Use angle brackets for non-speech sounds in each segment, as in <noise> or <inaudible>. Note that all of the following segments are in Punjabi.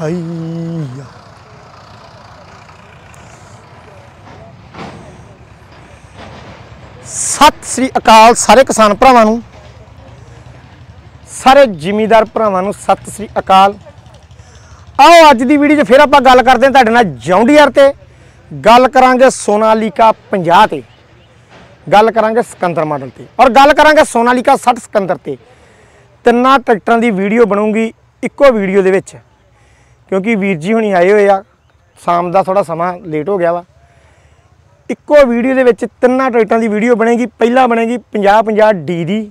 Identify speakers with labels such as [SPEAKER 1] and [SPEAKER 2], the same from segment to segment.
[SPEAKER 1] ਹਾਈਆ ਸਤਿ ਸ੍ਰੀ ਅਕਾਲ ਸਾਰੇ ਕਿਸਾਨ ਭਰਾਵਾਂ ਨੂੰ, ਸਾਰੇ ਜ਼ਿਮੀਦਾਰ ਭਰਾਵਾਂ ਨੂੰ ਸਤਿ ਸ੍ਰੀ ਅਕਾਲ। ਆਓ ਅੱਜ ਦੀ ਵੀਡੀਓ 'ਚ ਫਿਰ ਆਪਾਂ ਗੱਲ ਕਰਦੇ ਹਾਂ ਤੁਹਾਡੇ ਨਾਲ ਜੌਂਡੀਅਰ ਤੇ। ਗੱਲ ਕਰਾਂਗੇ ਸੋਨਾਲੀਕਾ 50 ਤੇ। ਗੱਲ ਕਰਾਂਗੇ ਸਿਕੰਦਰ ਮਾਡਲ ਤੇ। ਔਰ ਗੱਲ ਕਰਾਂਗੇ ਸੋਨਾਲੀਕਾ 60 ਸਿਕੰਦਰ ਤੇ। ਤਿੰਨਾਂ ਟਰੈਕਟਰਾਂ ਦੀ ਵੀਡੀਓ ਬਣੂਗੀ ਇੱਕੋ ਵੀਡੀਓ ਦੇ ਵਿੱਚ। ਕਿਉਂਕਿ ਵੀਰ ਜੀ ਹੁਣੀ ਆਏ ਹੋਏ ਆ, ਸ਼ਾਮ ਦਾ ਥੋੜਾ ਸਮਾਂ ਲੇਟ ਹੋ ਗਿਆ ਵਾ। ਇੱਕੋ ਵੀਡੀਓ ਦੇ ਵਿੱਚ ਤਿੰਨਾਂ ਟਰੈਕਟਰਾਂ ਦੀ ਵੀਡੀਓ ਬਣੇਗੀ, ਪਹਿਲਾ ਬਣੇਗੀ 50 50 ਡੀ ਦੀ।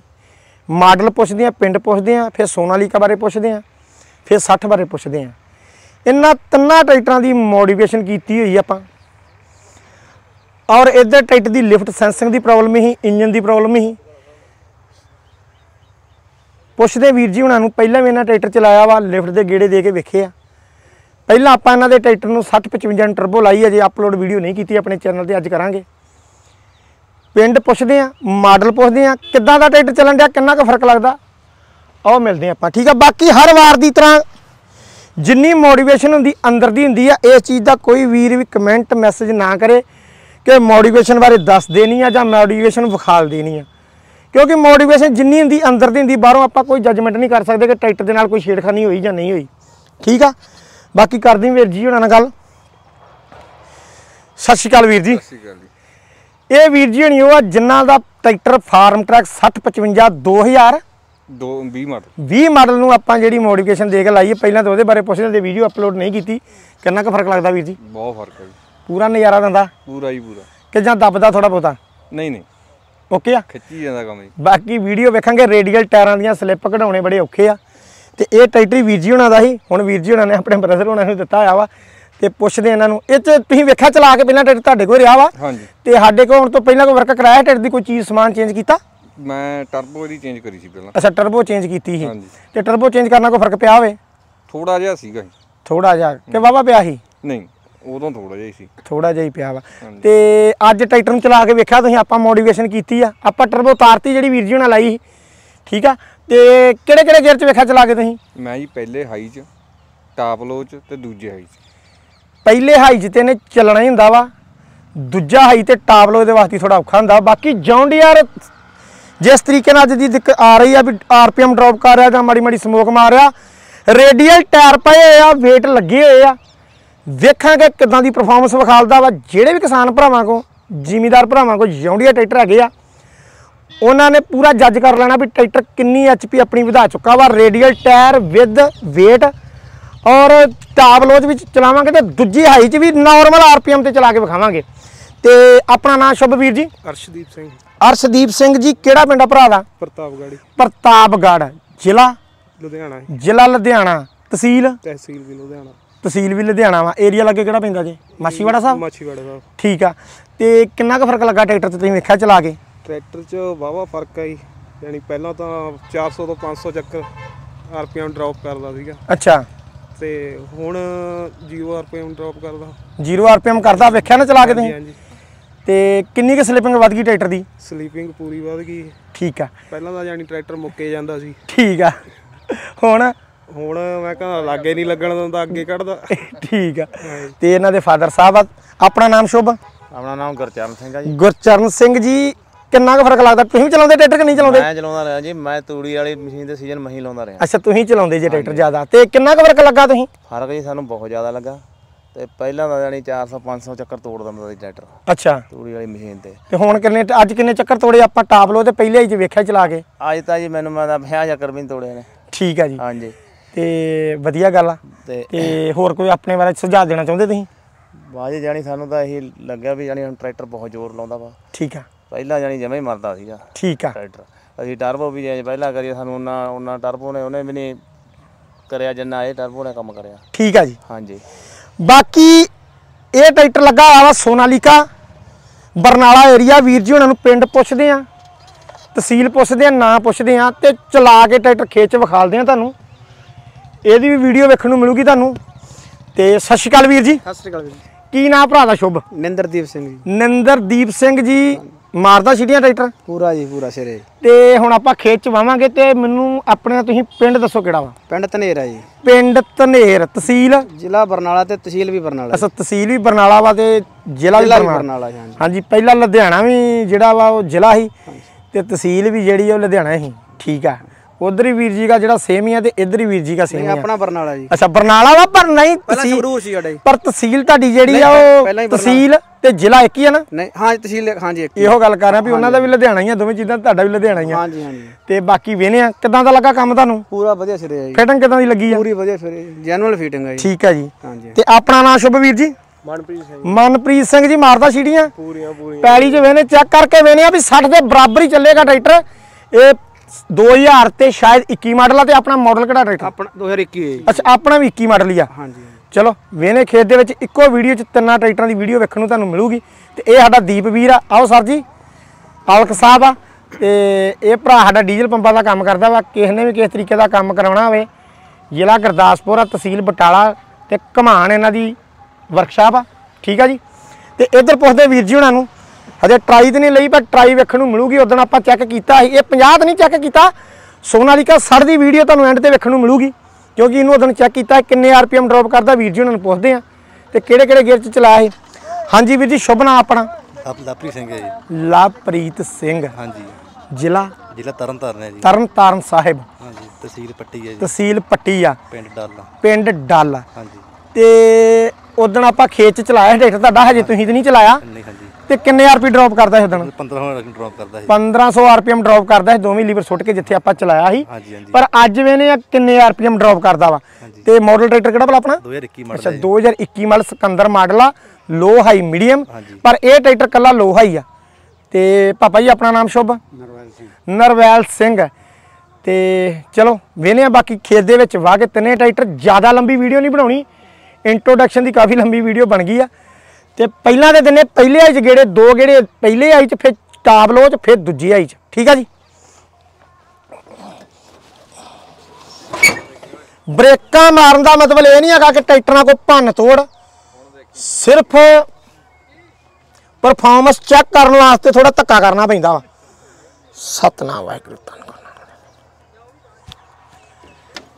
[SPEAKER 1] ਮਾਡਲ ਪੁੱਛਦੇ ਆ, ਪਿੰਡ ਪੁੱਛਦੇ ਆ, ਫਿਰ ਸੋਨਾਲੀਕਾ ਬਾਰੇ ਪੁੱਛਦੇ ਆ, ਫਿਰ 60 ਬਾਰੇ ਪੁੱਛਦੇ ਆ। ਇਹਨਾਂ ਤਿੰਨਾਂ ਟਰੈਕਟਰਾਂ ਦੀ ਮੋਡੀਫਿਕੇਸ਼ਨ ਕੀਤੀ ਹੋਈ ਆਪਾਂ। ਔਰ ਇੱਧਰ ਟਰੈਕਟਰ ਦੀ ਲਿਫਟ ਸੈਂਸਿੰਗ ਦੀ ਪ੍ਰੋਬਲਮ ਹੀ, ਇੰਜਨ ਦੀ ਪ੍ਰੋਬਲਮ ਹੀ। ਪੁੱਛਦੇ ਵੀਰ ਜੀ ਉਹਨਾਂ ਨੂੰ, ਪਹਿਲਾਂ ਵੀ ਇਹਨਾਂ ਟਰੈਕਟਰ ਚਲਾਇਆ ਵਾ, ਲਿਫਟ ਦੇ ਗੇੜੇ ਦੇ ਕੇ ਵੇਖੇ ਆ। ਪਹਿਲਾਂ ਆਪਾਂ ਇਹਨਾਂ ਦੇ ਟਰੈਕਟਰ ਨੂੰ 60 55 ਟਰਬੋ ਲਾਈ, ਅਜੇ ਅਪਲੋਡ ਵੀਡੀਓ ਨਹੀਂ ਕੀਤੀ, ਆਪਣੇ ਚੈਨਲ ਤੇ ਅੱਜ ਕਰਾਂਗੇ। ਪਿੰਡ ਪੁੱਛਦੇ ਆ ਮਾਡਲ ਪੁੱਛਦੇ ਆ, ਕਿੱਦਾਂ ਦਾ ਟਰੈਕਟਰ ਚੱਲਣ ਡਿਆ, ਕਿੰਨਾ ਕੁ ਫ਼ਰਕ ਲੱਗਦਾ? ਆਓ ਮਿਲਦੇ ਆ ਆਪਾਂ, ਠੀਕ ਆ? ਬਾਕੀ ਹਰ ਵਾਰ ਦੀ ਤਰ੍ਹਾਂ ਜਿੰਨੀ ਮੋਟੀਵੇਸ਼ਨ ਹੁੰਦੀ, ਅੰਦਰ ਦੀ ਹੁੰਦੀ ਆ ਇਸ ਚੀਜ਼ ਦਾ ਕੋਈ ਵੀਰ ਵੀ ਕਮੈਂਟ ਮੈਸੇਜ ਨਾ ਕਰੇ ਕਿ ਮੋਟੀਵੇਸ਼ਨ ਬਾਰੇ ਦੱਸ ਦੇਣੀ ਆ ਜਾਂ ਮੋਟੀਵੇਸ਼ਨ ਵਿਖਾਲ ਦੇਣੀ ਆ। ਕਿਉਂਕਿ ਮੋਟੀਵੇਸ਼ਨ ਜਿੰਨੀ ਹੁੰਦੀ ਅੰਦਰ ਦੀ ਹੁੰਦੀ ਬਾਹਰੋਂ ਆਪਾਂ ਕੋਈ ਜੱਜਮੈਂਟ ਨਹੀਂ ਕਰ ਸਕਦੇ ਕਿ ਟਰੈਕਟਰ ਦੇ ਨਾਲ ਕੋਈ ਛੇੜਖਾਨੀ ਹੋਈ ਜਾਂ ਨਹੀਂ ਹੋਈ। ਠੀਕ ਆ? ਬਾਕੀ ਕਰਦੀ ਵੀਰ ਜੀ ਹੁਣਾਂ ਨਾਲ ਗੱਲ। ਸਤਿ ਸ਼੍ਰੀ ਅਕਾਲ ਵੀਰ ਜੀ।
[SPEAKER 2] ਸਤਿ ਸ਼੍ਰੀ ਅਕਾਲ ਜੀ।
[SPEAKER 1] ਇਹ ਵੀਰ ਜੀ ਹਣੀ ਉਹ ਆ ਜਿਨ੍ਹਾਂ ਦਾ ਟਰੈਕਟਰ ਫਾਰਮ ਟਰੈਕ 6055 2000
[SPEAKER 2] ਦੋ 20 ਮਾਡਲ।
[SPEAKER 1] 20 ਮਾਡਲ ਨੂੰ ਆਪਾਂ ਜਿਹੜੀ ਮੋਡੀਫਿਕੇਸ਼ਨ ਦੇ ਕੇ ਲਾਈਏ ਪਹਿਲਾਂ ਤਾਂ ਉਹਦੇ ਬਾਰੇ ਪੁੱਛਦੇ ਤੇ ਵੀਡੀਓ ਅਪਲੋਡ ਨਹੀਂ ਕੀਤੀ। ਕਿੰਨਾ ਕੁ ਫ਼ਰਕ ਲੱਗਦਾ ਵੀਰ ਜੀ?
[SPEAKER 2] ਬਹੁਤ ਫ਼ਰਕ ਹੈ ਜੀ।
[SPEAKER 1] ਪੂਰਾ ਨਜ਼ਾਰਾ ਦਿੰਦਾ।
[SPEAKER 2] ਪੂਰਾ ਹੀ ਪੂਰਾ।
[SPEAKER 1] ਕਿ ਜਾਂ ਦੱਬਦਾ ਥੋੜਾ ਬਹੁਤਾ?
[SPEAKER 2] ਨਹੀਂ ਨਹੀਂ।
[SPEAKER 1] ਓਕੇ ਆ?
[SPEAKER 2] ਖਿੱਚੀ ਜਾਂਦਾ ਕੰਮ ਜੀ।
[SPEAKER 1] ਬਾਕੀ ਵੀਡੀਓ ਵੇਖਾਂਗੇ ਰੇਡੀਅਲ ਟਾਇਰਾਂ ਦੀਆਂ ਸਲਿੱਪ ਕਢਾਉਣੇ ਬੜੇ ਔਖੇ ਆ। ਤੇ ਇਹ ਟਰੈਕਟਰ ਹੀ ਵੀਰ ਜੀ ਹੋਣਾ ਦਾ ਸੀ ਹੁਣ ਵੀਰ ਜੀ ਹੋਣਾ ਨੇ ਆਪਣੇ ਬ੍ਰਦਰ ਹੋਣਾ ਨੂੰ ਦਿੱਤਾ ਹੋਇਆ ਵਾ। ਤੇ ਪੁੱਛਦੇ ਇਹਨਾਂ ਨੂੰ ਇਹ ਚ ਤੁਸੀਂ ਵੇਖਿਆ ਚਲਾ ਕੇ ਪਹਿਲਾਂ ਟਰੈਕਟਰ ਤੁਹਾਡੇ ਕੋਲ ਰਿਹਾ ਵਾ?
[SPEAKER 2] ਹਾਂਜੀ।
[SPEAKER 1] ਤੇ ਸਾਡੇ ਕੋਲ ਹੁਣ ਤੋਂ ਪਹਿਲਾਂ ਕੋਈ ਵਰਕ ਕਰਾਇਆ ਟਰੈਕਟਰ ਦੀ ਕੋਈ ਚੀਜ਼ ਸਮਾਨ ਚੇਂਜ ਕੀਤਾ?
[SPEAKER 2] ਮੈਂ ਟਰਬੋ ਦੀ ਚੇਂਜ ਕਰੀ ਸੀ ਪਹਿਲਾਂ।
[SPEAKER 1] ਅੱਛਾ ਟਰਬੋ ਚੇਂਜ ਕੀਤੀ ਸੀ। ਤੇ ਟਰਬੋ ਚੇਂਜ ਕਰਨਾ ਕੋਈ ਫ਼ਰਕ ਪਿਆ ਹੋਵੇ?
[SPEAKER 2] ਥੋੜਾ ਜਿਹਾ ਸੀਗਾ ਜੀ।
[SPEAKER 1] ਥੋੜਾ ਜਿਹਾ ਕਿ ਵਾਵਾ ਪਿਆ ਸੀ?
[SPEAKER 2] ਨਹੀਂ। ਉਦੋਂ ਥੋੜਾ ਜਿਹਾ ਹੀ ਸੀ।
[SPEAKER 1] ਥੋੜਾ ਜਿਹਾ ਹੀ ਪਿਆ ਵਾ। ਤੇ ਅੱਜ ਟਰੈਕਟਰ ਨੂੰ ਚਲਾ ਕੇ ਵੇਖਿਆ ਤੁਸੀਂ ਆਪਾਂ ਮੋਡੀਫਿਕੇਸ਼ਨ ਕੀਤੀ ਆ। ਆਪਾਂ ਟਰਬੋ ਤਾਰਤੀ ਜਿਹੜੀ ਵੀਰ ਜੀ ਹੁਣਾਂ ਲਾਈ ਠੀਕ ਆ? ਤੇ ਕਿਹੜੇ ਕਿਹੜੇ ਗੇਅਰ 'ਚ ਵੇਖਿਆ ਚਲਾ ਕੇ ਤੁਸੀਂ?
[SPEAKER 2] ਮੈਂ ਜੀ ਪਹਿਲੇ ਹਾਈ 'ਚ ਟਾਪ ਲੋ 'ਚ ਤੇ ਦੂਜੇ ਹਾਈ 'ਚ।
[SPEAKER 1] ਪਹਿਲੇ ਹਾਈ 'ਚ ਤੇ ਇਹਨੇ ਚੱਲਣਾ ਹੀ ਹੁੰਦਾ ਵਾ। ਦੂਜਾ ਹਾਈ ਤੇ ਟਾਪ ਲੋ ਇਹਦੇ ਵਾਸਤੇ ਥੋੜਾ ਔਖਾ ਹੁੰਦਾ। ਬਾਕੀ ਜੌਂਡੀਆਰ ਜਿਸ ਤਰੀਕੇ ਨਾਲ ਅੱਜ ਦੀ ਦਿੱਕਤ ਆ ਰਹੀ ਆ ਵੀ ਆਰਪੀਐਮ ਡ੍ਰੌਪ ਕਰ ਰਿਹਾ ਜਾਂ ਮਾੜੀ ਮਾੜੀ ਸਮੋਕ ਮਾਰ ਰਿਹਾ ਰੇਡੀਅਲ ਟਾਇਰ ਪਏ ਆ weight ਲੱਗੇ ਹੋਏ ਆ। ਵੇਖਾਂਗੇ ਕਿਦਾਂ ਦੀ ਪਰਫਾਰਮੈਂਸ ਵਿਖਾਲਦਾ ਵਾ। ਜਿਹੜੇ ਵੀ ਕਿਸਾਨ ਭਰਾਵਾਂ ਕੋ ਜ਼ਿਮੀਦਾਰ ਭਰਾਵਾਂ ਕੋ ਜੌਂਡੀਆਰ ਟਰੈਕਟਰ ਹੈਗੇ ਆ ਉਹਨਾਂ ਨੇ ਪੂਰਾ ਜੱਜ ਕਰ ਲੈਣਾ ਵੀ ਟਰੈਕਟਰ ਕਿੰਨੀ ਐਚਪੀ ਆਪਣੀ ਵਧਾ ਚੁੱਕਾ ਵਾ। ਰੇਡੀਅਲ ਟਾਇਰ ਵਿਦ weight ਔਰ ਟਾਪ ਲੋਚ ਵਿੱਚ ਚਲਾਵਾਂਗੇ ਤੇ ਦੂਜੀ ਹਾਈ 'ਚ ਵੀ ਨਾਰਮਲ ਆਰਪੀਐਮ ਤੇ ਚਲਾ ਕੇ ਵਿਖਾਵਾਂਗੇ। ਤੇ ਆਪਣਾ ਨਾਮ ਸ਼ੁਭ ਵੀਰ ਜੀ।
[SPEAKER 3] ਅਰਸ਼ਦੀਪ ਸਿੰਘ।
[SPEAKER 1] ਅਰਸ਼ਦੀਪ ਸਿੰਘ ਜੀ ਕਿਹੜਾ ਪਿੰਡ ਆ ਭਰਾ ਦਾ?
[SPEAKER 3] ਪ੍ਰਤਾਪਗੜ੍ਹ।
[SPEAKER 1] ਪ੍ਰਤਾਪਗੜ੍ਹ ਜ਼ਿਲ੍ਹਾ
[SPEAKER 3] ਲੁਧਿਆਣਾ।
[SPEAKER 1] ਜ਼ਿਲ੍ਹਾ ਲੁਧਿਆਣਾ ਤਹਿਸੀਲ?
[SPEAKER 3] ਤਹਿਸੀਲ ਵੀ ਲੁਧਿਆਣਾ।
[SPEAKER 1] ਤਹਿਸੀਲ ਵੀ ਲੁਧਿਆਣਾ ਵਾ। ਏਰੀਆ ਲੱਗੇ ਕਿਹੜਾ ਪੈਂਦਾ ਜੀ? ਮਾਛੀਵਾੜਾ ਸਾਹਿਬ?
[SPEAKER 3] ਮਾਛੀਵਾੜਾ ਸਾਹਿਬ।
[SPEAKER 1] ਠੀਕ ਆ। ਤੇ ਕਿੰਨਾ ਕੁ ਫ਼ਰਕ ਲੱਗਾ ਟਰੈਕਟਰ ਤੇ ਤੁਸੀਂ ਵੇਖਿਆ ਚਲਾ ਕੇ?
[SPEAKER 3] ਟਰੈਕਟਰ 'ਚ ਵਾਵਾ ਫ਼ਰਕ ਹੈ ਜੀ। ਯਾਨੀ ਪਹਿਲਾਂ ਤਾਂ 400 ਤੋਂ 500 ਚੱਕਰ ਆਰਪੀਐਮ ਡ੍ਰੌਪ ਕਰਦਾ ਸੀਗਾ।
[SPEAKER 1] ਅੱਛਾ।
[SPEAKER 3] ਤੇ ਹੁਣ 0 ਆਰਪੀਐਮ ਡ੍ਰੌਪ ਕਰਦਾ।
[SPEAKER 1] ਜ਼ੀਰੋ ਆਰਪੀਐਮ ਕਰਦਾ। ਵੇਖਿਆ ਨਾ ਚਲਾ ਕੇ ਤੁਸੀਂ?
[SPEAKER 3] ਹਾਂਜੀ
[SPEAKER 1] ਤੇ ਕਿੰਨੀ ਕੁ ਸਲਿੱਪਿੰਗ ਵੱਧ ਗਈ ਟਰੈਕਟਰ ਦੀ?
[SPEAKER 3] ਸਲੀਪਿੰਗ ਪੂਰੀ ਵੱਧ ਗਈ।
[SPEAKER 1] ਠੀਕ ਆ।
[SPEAKER 3] ਪਹਿਲਾਂ ਤਾਂ ਯਾਨੀ ਟਰੈਕਟਰ ਮੁੱਕੇ ਜਾਂਦਾ ਸੀ।
[SPEAKER 1] ਠੀਕ ਆ। ਹੁਣ
[SPEAKER 3] ਹੁਣ ਮੈਂ ਕਹਿੰਦਾ ਲਾਗੇ ਨਹੀਂ ਲੱਗਣ ਦਿੰਦਾ ਅੱਗੇ ਕੱਢਦਾ।
[SPEAKER 1] ਠੀਕ ਆ। ਤੇ ਇਹਨਾਂ ਦੇ ਫਾਦਰ ਸਾਹਿਬ ਆ ਆਪਣਾ ਨਾਮ ਸ਼ੁਭ?
[SPEAKER 4] ਆਪਣਾ ਨਾਮ ਗੁਰਚਰਨ ਸਿੰਘ ਆ ਜੀ।
[SPEAKER 1] ਗੁਰਚਰਨ ਸਿੰਘ ਜੀ ਕਿੰਨਾ ਕੁ ਫ਼ਰਕ ਲੱਗਦਾ? ਤੁਸੀਂ ਚਲਾਉਂਦੇ ਟਰੈਕਟਰ ਕਿ ਨਹੀਂ ਚਲਾਉਂਦੇ?
[SPEAKER 4] ਮੈਂ ਚਲਾਉਂਦਾ ਰਿਹਾ ਜੀ ਮੈਂ ਤੂੜੀ ਵਾਲੀ ਮਸ਼ੀਨ ਦੇ ਸੀਜ਼ਨ ਮਹੀਂ ਲਾਉਂਦਾ ਰਿਹਾ।
[SPEAKER 1] ਅੱਛਾ ਤੁਸੀਂ ਚਲਾਉਂਦੇ ਜੇ ਟਰੈਕਟਰ ਜ਼ਿਆਦਾ। ਤੇ ਕਿੰਨਾ ਕੁ ਫ਼ਰਕ ਲੱਗਾ ਤੁਸੀਂ?
[SPEAKER 4] ਫ਼ਰਕ ਜੀ ਸਾਨੂੰ ਬਹੁਤ ਜ਼ਿਆਦਾ ਲੱਗਾ। ਤੇ ਪਹਿਲਾਂ ਤਾਂ ਜਾਨੀ 400 500 ਚੱਕਰ ਤੋੜ ਦਿੰਦਾ ਸੀ ਟਰੈਕਟਰ।
[SPEAKER 1] ਅੱਛਾ।
[SPEAKER 4] ਤੂੜੀ ਵਾਲੀ ਮਸ਼ੀਨ ਤੇ।
[SPEAKER 1] ਤੇ ਹੁਣ ਕਿੰਨੇ ਅੱਜ ਕਿੰਨੇ ਚੱਕਰ ਤੋੜੇ ਆਪਾਂ? ਟਾਪ ਲੋ ਤੇ ਪਹਿਲੇ ਹੀ ਚ ਵੇਖਿਆ ਚਲਾ ਕੇ।
[SPEAKER 4] ਅੱਜ ਤਾਂ ਜੀ ਮੈਨੂੰ ਮੈਂ ਤਾਂ 50 ਚੱਕਰ ਵੀ ਤੋੜੇ ਨੇ।
[SPEAKER 1] ਠੀਕ ਆ ਜੀ।
[SPEAKER 4] ਹਾਂਜੀ।
[SPEAKER 1] ਤੇ ਵਧੀਆ ਗੱਲ ਆ।
[SPEAKER 4] ਤੇ
[SPEAKER 1] ਹੋਰ ਕੋਈ ਆਪਣੇ ਬਾਰੇ ਸੁਝਾਅ ਦੇਣਾ ਚਾਹੁੰਦੇ ਤੁਸੀਂ?
[SPEAKER 4] ਬਾਜੀ ਜਾਨੀ ਸਾਨੂੰ ਤਾਂ ਇਹੀ ਲੱਗਿਆ ਵੀ ਜਾਨੀ ਹੁਣ ਟਰੈਕਟਰ ਬਹੁਤ ਜ਼ੋਰ ਲਾਉਂਦਾ ਵਾ।
[SPEAKER 1] ਠੀਕ ਆ।
[SPEAKER 4] ਪਹਿਲਾਂ ਜਾਨੀ ਜਮੇ ਹੀ ਮਰਦਾ ਸੀਗਾ
[SPEAKER 1] ਠੀਕ ਆ।
[SPEAKER 4] ਟਰੈਕਟਰ। ਅਸੀਂ ਟਰਬੋ ਵੀ ਜੇ ਪਹਿਲਾਂ ਕਰੀਏ ਸਾਨੂੰ ਉਹਨਾਂ ਉਹਨਾਂ ਟਰਬੋ ਨੇ ਉਹਨੇ ਵੀ ਨਹੀਂ ਕਰਿਆ ਜਿੰਨਾ ਇਹ ਟਰਬੋ ਨੇ ਕੰਮ ਕਰਿਆ।
[SPEAKER 1] ਠੀਕ ਆ ਜੀ।
[SPEAKER 4] ਹਾਂਜੀ।
[SPEAKER 1] ਬਾਕੀ ਇਹ ਟਰੈਕਟਰ ਲੱਗਾ ਹੋਇਆ ਵਾ ਸੋਨਾਲੀਕਾ ਬਰਨਾਲਾ ਏਰੀਆ ਵੀਰ ਜੀ ਉਹਨਾਂ ਨੂੰ ਪਿੰਡ ਪੁੱਛਦੇ ਆ ਤਹਿਸੀਲ ਪੁੱਛਦੇ ਆ ਨਾਂ ਪੁੱਛਦੇ ਆ ਤੇ ਚਲਾ ਕੇ ਟਰੈਕਟਰ ਖੇਚ ਵਿਖਾਲਦੇ ਆ ਤੁਹਾਨੂੰ। ਇਹਦੀ ਵੀ ਵੀਡੀਓ ਵੇਖਣ ਨੂੰ ਮਿਲੂਗੀ ਤੁਹਾਨੂੰ। ਤੇ ਸਤਿ ਸ਼੍ਰੀ ਅਕਾਲ ਵੀਰ ਜੀ।
[SPEAKER 3] ਸਤਿ ਸ੍ਰੀ ਅਕਾਲ ਜੀ।
[SPEAKER 1] ਕੀ ਨਾਂ ਭਰਾ ਦਾ ਸ਼ੁਭ?
[SPEAKER 3] ਨਿੰਦਰਦੀਪ ਸਿੰਘ ਜੀ।
[SPEAKER 1] ਨਿੰਦਰਦੀਪ ਸਿੰਘ ਜੀ ਮਾਰਦਾ ਛੀਟੀਆਂ ਟਰੈਕਟਰ?
[SPEAKER 5] ਪੂਰਾ ਜੀ ਪੂਰਾ ਸਿਰੇ।
[SPEAKER 1] ਤੇ ਹੁਣ ਆਪਾਂ ਖੇਤ ਚ ਵਾਵਾਂਗੇ ਤੇ ਮੈਨੂੰ ਆਪਣੇ ਤੁਸੀਂ ਪਿੰਡ ਦੱਸੋ ਕਿਹੜਾ ਵਾ?
[SPEAKER 5] ਪਿੰਡ ਧਨੇਰਾ ਜੀ।
[SPEAKER 1] ਪਿੰਡ ਧਨੇਰ ਤਹਿਸੀਲ?
[SPEAKER 5] ਜ਼ਿਲ੍ਹਾ ਬਰਨਾਲਾ ਤੇ ਤਹਿਸੀਲ ਵੀ ਬਰਨਾਲਾ
[SPEAKER 1] ਅਸਾ ਤਹਿਸੀਲ ਵੀ ਬਰਨਾਲਾ ਵਾ ਤੇ ਜ਼ਿਲ੍ਹਾ ਵੀ ਬਰਨਾਲਾ।
[SPEAKER 5] ਹਾਂਜੀ।
[SPEAKER 1] ਪਹਿਲਾਂ ਲੁਧਿਆਣਾ ਵੀ ਜਿਹੜਾ ਵਾ ਉਹ ਜ਼ਿਲ੍ਹਾ ਸੀ ਤੇ ਤਹਿਸੀਲ ਵੀ ਜਿਹੜੀ ਆ ਉਹ ਲੁਧਿਆਣਾ ਸੀ ਠੀਕ ਆ। ਉਧਰ ਹੀ ਵੀਰ ਜੀ ਦਾ ਜਿਹੜਾ ਸੇਮ ਹੀ ਆ ਤੇ ਇੱਧਰ ਹੀ ਵੀਰ ਜੀ ਦਾ ਸੇਮ ਹੀ ਆ।
[SPEAKER 5] ਆਪਣਾ ਬਰਨਾਲਾ ਜੀ।
[SPEAKER 1] ਅੱਛਾ ਬਰਨਾਲਾ ਵਾ ਪਰ ਨਹੀਂ
[SPEAKER 5] ਪਹਿਲਾਂ
[SPEAKER 1] ਤਹਿਸੀਲ
[SPEAKER 5] ਸੰਗਰੂਰ ਸੀ ਸਾਡਾ। ਜੀ
[SPEAKER 1] ਪਰ ਤਹਿਸੀਲ ਤੁਹਾਡੀ ਜਿਹੜੀ ਆ ਉਹ
[SPEAKER 5] ਹੀ।
[SPEAKER 1] ਤਹਿਸੀਲ ਤੇ ਜ਼ਿਲ੍ਹਾ ਇੱਕ ਹੀ ਆ ਨਾ?
[SPEAKER 5] ਨਹੀਂ ਹਾਂ ਜੀ, ਤਹਿਸੀਲ ਹਾਂਜੀ ਇੱਕ ਹੀ।
[SPEAKER 1] ਇਹੋ ਗੱਲ ਕਰ ਰਿਹਾ ਵੀ ਉਹਨਾਂ ਦਾ ਵੀ ਲੁਧਿਆਣਾ ਹੀ ਆ ਦੋਵੇਂ ਚੀਜ਼ਾਂ ਤੁਹਾਡਾ ਵੀ ਲੁਧਿਆਣਾ ਹੀ ਆ।
[SPEAKER 5] ਹਾਂਜੀ ਹਾਂਜੀ।
[SPEAKER 1] ਤੇ ਬਾਕੀ ਵੇਨੇ ਆ ਕਿਦਾਂ ਦਾ ਲੱਗਾ ਕੰਮ ਤੁਹਾਨੂੰ?
[SPEAKER 5] ਪੂਰਾ ਵਧੀਆ ਸਿਰੇ ਆ ਜੀ।
[SPEAKER 1] ਫਿਟਿੰਗ ਕਿਦਾਂ ਦੀ ਲੱਗੀ ਆ?
[SPEAKER 5] ਪੂਰੀ ਵਧੀਆ ਫਿਰ ਜੈਨੂਅਲ ਫਿਟਿੰਗ ਹੈ ਜੀ।
[SPEAKER 1] ਠੀਕ ਆ ਜੀ। ਤੇ ਆਪਣਾ ਨਾਮ ਸ਼ੁਭ ਵੀਰ ਜੀ?
[SPEAKER 3] ਮਨਪ੍ਰੀਤ ਸਿੰਘ।
[SPEAKER 1] ਮਨਪ੍ਰੀਤ ਸਿੰਘ ਜੀ ਮਾਰਦਾ ਛੀੜੀਆਂ
[SPEAKER 3] ਪੂਰੀਆਂ ਪੂਰੀਆਂ।
[SPEAKER 1] ਪੈਲੀ 'ਚ ਵੇਨੇ ਚੈੱਕ ਕਰਕੇ ਵੇਨੇ ਆ ਵੀ 60 ਦੇ ਬਰਾਬਰ ਹੀ ਚੱਲੇਗਾ ਟਰੈਕਟਰ। ਇਹ 2000 ਤੇ ਸ਼ਾਇਦ 21 ਮਾਡਲ ਆ ਤੇ ਆਪਣਾ ਮਾਡਲ ਕਿਹੜਾ ਟਰੈਕਟਰ?
[SPEAKER 5] ਆਪਣਾ 2021 ਹੈ
[SPEAKER 1] ਅੱਛਾ ਆਪਣਾ ਵੀ 21 ਮਾਡਲ ਹੀ ਆ।
[SPEAKER 5] ਹਾਂਜੀ
[SPEAKER 1] ਚਲੋ ਵੇਨੇ ਖੇਤ ਦੇ ਵਿੱਚ ਇੱਕੋ ਵੀਡੀਓ 'ਚ ਤਿੰਨਾਂ ਟਰੈਕਟਰਾਂ ਦੀ ਵੀਡੀਓ ਵੇਖਣ ਨੂੰ ਤੁਹਾਨੂੰ ਮਿਲੂਗੀ। ਤੇ ਇਹ ਸਾਡਾ ਦੀਪ ਵੀਰ ਆ। ਆਓ ਸਰ ਜੀ ਆਲਕ ਸਾਹਿਬ ਆ। ਤੇ ਇਹ ਭਰਾ ਸਾਡਾ ਡੀਜ਼ਲ ਪੰਪਾਂ ਦਾ ਕੰਮ ਕਰਦਾ ਵਾ। ਕਿਸੇ ਨੇ ਵੀ ਕਿਸ ਤਰੀਕੇ ਦਾ ਕੰਮ ਕਰਾਉਣਾ ਹੋਵੇ ਜ਼ਿਲ੍ਹਾ ਗੁਰਦਾਸਪੁਰ ਆ ਤਹਿਸੀਲ ਬਟਾਲਾ ਤੇ ਘਮਾਣ ਇਹਨਾਂ ਦੀ ਵਰਕਸ਼ਾਪ ਆ। ਠੀਕ ਆ ਜੀ? ਤੇ ਇੱਧਰ ਪੁੱਛਦੇ ਵੀਰ ਜੀ ਹੁਣਾਂ ਨੂੰ ਹਜੇ ਟਰਾਈ ਤੇ ਨਹੀਂ ਲਈ ਪਰ ਟਰਾਈ ਵੇਖਣ ਨੂੰ ਮਿਲੂਗੀ। ਉਦੋਂ ਆਪਾਂ ਚੈੱਕ ਕੀਤਾ ਸੀ। ਇਹ 50 ਤੇ ਨਹੀਂ ਚੈੱਕ ਕੀਤਾ। ਸੋਨਾਲੀਕਾ 60 ਦੀ ਵੀਡੀਓ ਤੁਹਾਨੂੰ ਐਂਡ ਤੇ ਵੇਖਣ ਨੂੰ ਮਿਲੂਗੀ। ਕਿਉਂਕਿ ਇਹਨੂੰ ਉਦੋਂ ਚੈੱਕ ਕੀਤਾ ਕਿੰਨੇ ਆਰਪੀਐਮ ਡ੍ਰੌਪ ਕਰਦਾ। ਵੀਰ ਜੀ ਉਹਨਾਂ ਨੂੰ ਪੁੱਛਦੇ ਆ ਤੇ ਕਿਹੜੇ ਕਿਹੜੇ ਗੇਅਰ 'ਚ ਚਲਾਇਆ ਸੀ ਹਾਂਜੀ ਵੀਰ ਜੀ ਸ਼ੁਭ ਨਾਮ ਆਪਣਾ।
[SPEAKER 6] ਆਪ ਲਵਪ੍ਰੀਤ ਸਿੰਘ ਹੈ ਜੀ।
[SPEAKER 1] ਲਵਪ੍ਰੀਤ ਸਿੰਘ।
[SPEAKER 6] ਹਾਂਜੀ।
[SPEAKER 1] ਜ਼ਿਲ੍ਹਾ?
[SPEAKER 6] ਜ਼ਿਲ੍ਹਾ ਤਰਨਤਾਰਨ ਹੈ ਜੀ।
[SPEAKER 1] ਤਰਨਤਾਰਨ ਸਾਹਿਬ।
[SPEAKER 6] ਹਾਂਜੀ ਤਹਿਸੀਲ ਪੱਟੀ ਹੈ ਜੀ।
[SPEAKER 1] ਤਹਿਸੀਲ ਪੱਟੀ ਆ।
[SPEAKER 6] ਪਿੰਡ ਡਾਲਾ।
[SPEAKER 1] ਪਿੰਡ ਡੱਲ।
[SPEAKER 6] ਹਾਂਜੀ।
[SPEAKER 1] ਤੇ ਉਦੋਂ ਆਪਾਂ ਖੇਤ 'ਚ ਚਲਾਇਆ ਟਰੈਕਟਰ ਤੁਹਾਡਾ ਹਜੇ ਤੁਸੀਂ ਤੇ ਨਹੀਂ ਚਲਾਇਆ?
[SPEAKER 6] ਨਹੀਂ ਹਾਂਜੀ।
[SPEAKER 1] ਤੇ ਕਿੰਨੇ ਆਰਪੀ ਡ੍ਰੌਪ ਕਰਦਾ ਸੀ ਉਦੋਂ
[SPEAKER 6] 15 ਹੁਣ ਡ੍ਰੌਪ ਕਰਦਾ ਹੈ
[SPEAKER 1] 1500 ਆਰਪੀਐਮ ਡ੍ਰੌਪ ਕਰਦਾ ਸੀ ਦੋਵੇਂ ਲੀਵਰ ਸੁੱਟ ਕੇ ਜਿੱਥੇ ਆਪਾਂ ਚਲਾਇਆ ਸੀ।
[SPEAKER 6] ਹਾਂਜੀ ਹਾਂਜੀ।
[SPEAKER 1] ਪਰ ਅੱਜ ਵੇਨੇ ਆ ਕਿੰਨੇ ਆਰਪੀਐਮ ਡ੍ਰੌਪ ਕਰਦਾ ਵਾ? ਤੇ ਮਾਡਲ ਟਰੈਕਟਰ ਕਿਹੜਾ ਭਲਾ ਆਪਣਾ?
[SPEAKER 6] 2021
[SPEAKER 1] ਅੱਛਾ
[SPEAKER 6] ਮਾਡਲ ਹੈ
[SPEAKER 1] 2021 ਮਾਡਲ ਸਿਕੰਦਰ ਮਾਡਲ ਆ ਲੋ ਹਾਈ ਮੀਡੀਅਮ। ਪਰ ਇਹ ਟਰੈਕਟਰ ਕੱਲਾ ਲੋ ਹਾਈ ਆ। ਤੇ ਪਾਪਾ ਜੀ ਆਪਣਾ ਨਾਮ ਸ਼ੁਭ?
[SPEAKER 3] ਨਰਵੈਲ ਸਿੰਘ।
[SPEAKER 1] ਨਰਵੈਲ ਸਿੰਘ। ਤੇ ਚਲੋ ਵੇਨੇ ਆ ਬਾਕੀ ਖੇਤ ਦੇ ਵਿੱਚ ਵਾਹ ਕੇ ਤਿੰਨੇ ਟਰੈਕਟਰ ਜ਼ਿਆਦਾ ਲੰਬੀ ਵੀਡੀਓ ਨਹੀਂ ਬਣਾਉਣੀ। ਇੰਟਰੋਡਕਸ਼ਨ ਦੀ ਕਾਫੀ ਲੰਬੀ ਵੀਡੀਓ ਬਣ ਗਈ ਆ। ਤੇ ਪਹਿਲਾਂ ਦੇ ਦਿਨੇ ਪਹਿਲੇ ਆਈ ਚ ਗੇੜੇ, ਦੋ ਗੇੜੇ ਪਹਿਲੇ ਆਈ ਚ, ਫਿਰ ਟਾਬਲੋ ਚ, ਫਿਰ ਦੂਜੀ ਆਈ ਚ। ਠੀਕ ਆ ਜੀ? ਬ੍ਰੇਕਾਂ ਮਾਰਨ ਦਾ ਮਤਲਬ ਇਹ ਨਹੀਂ ਹੈਗਾ ਕਿ ਟਰੈਕਟਰਾਂ ਨਾਲ ਭੰਨ ਤੋੜ। ਸਿਰਫ ਪਰਫਾਰਮੈਂਸ ਚੈੱਕ ਕਰਨ ਵਾਸਤੇ ਥੋੜਾ ਧੱਕਾ ਕਰਨਾ ਪੈਂਦਾ ਵਾ। ਸਤਨਾਮ ਵਾਹਿਗੁਰੂ, ਧੰਨ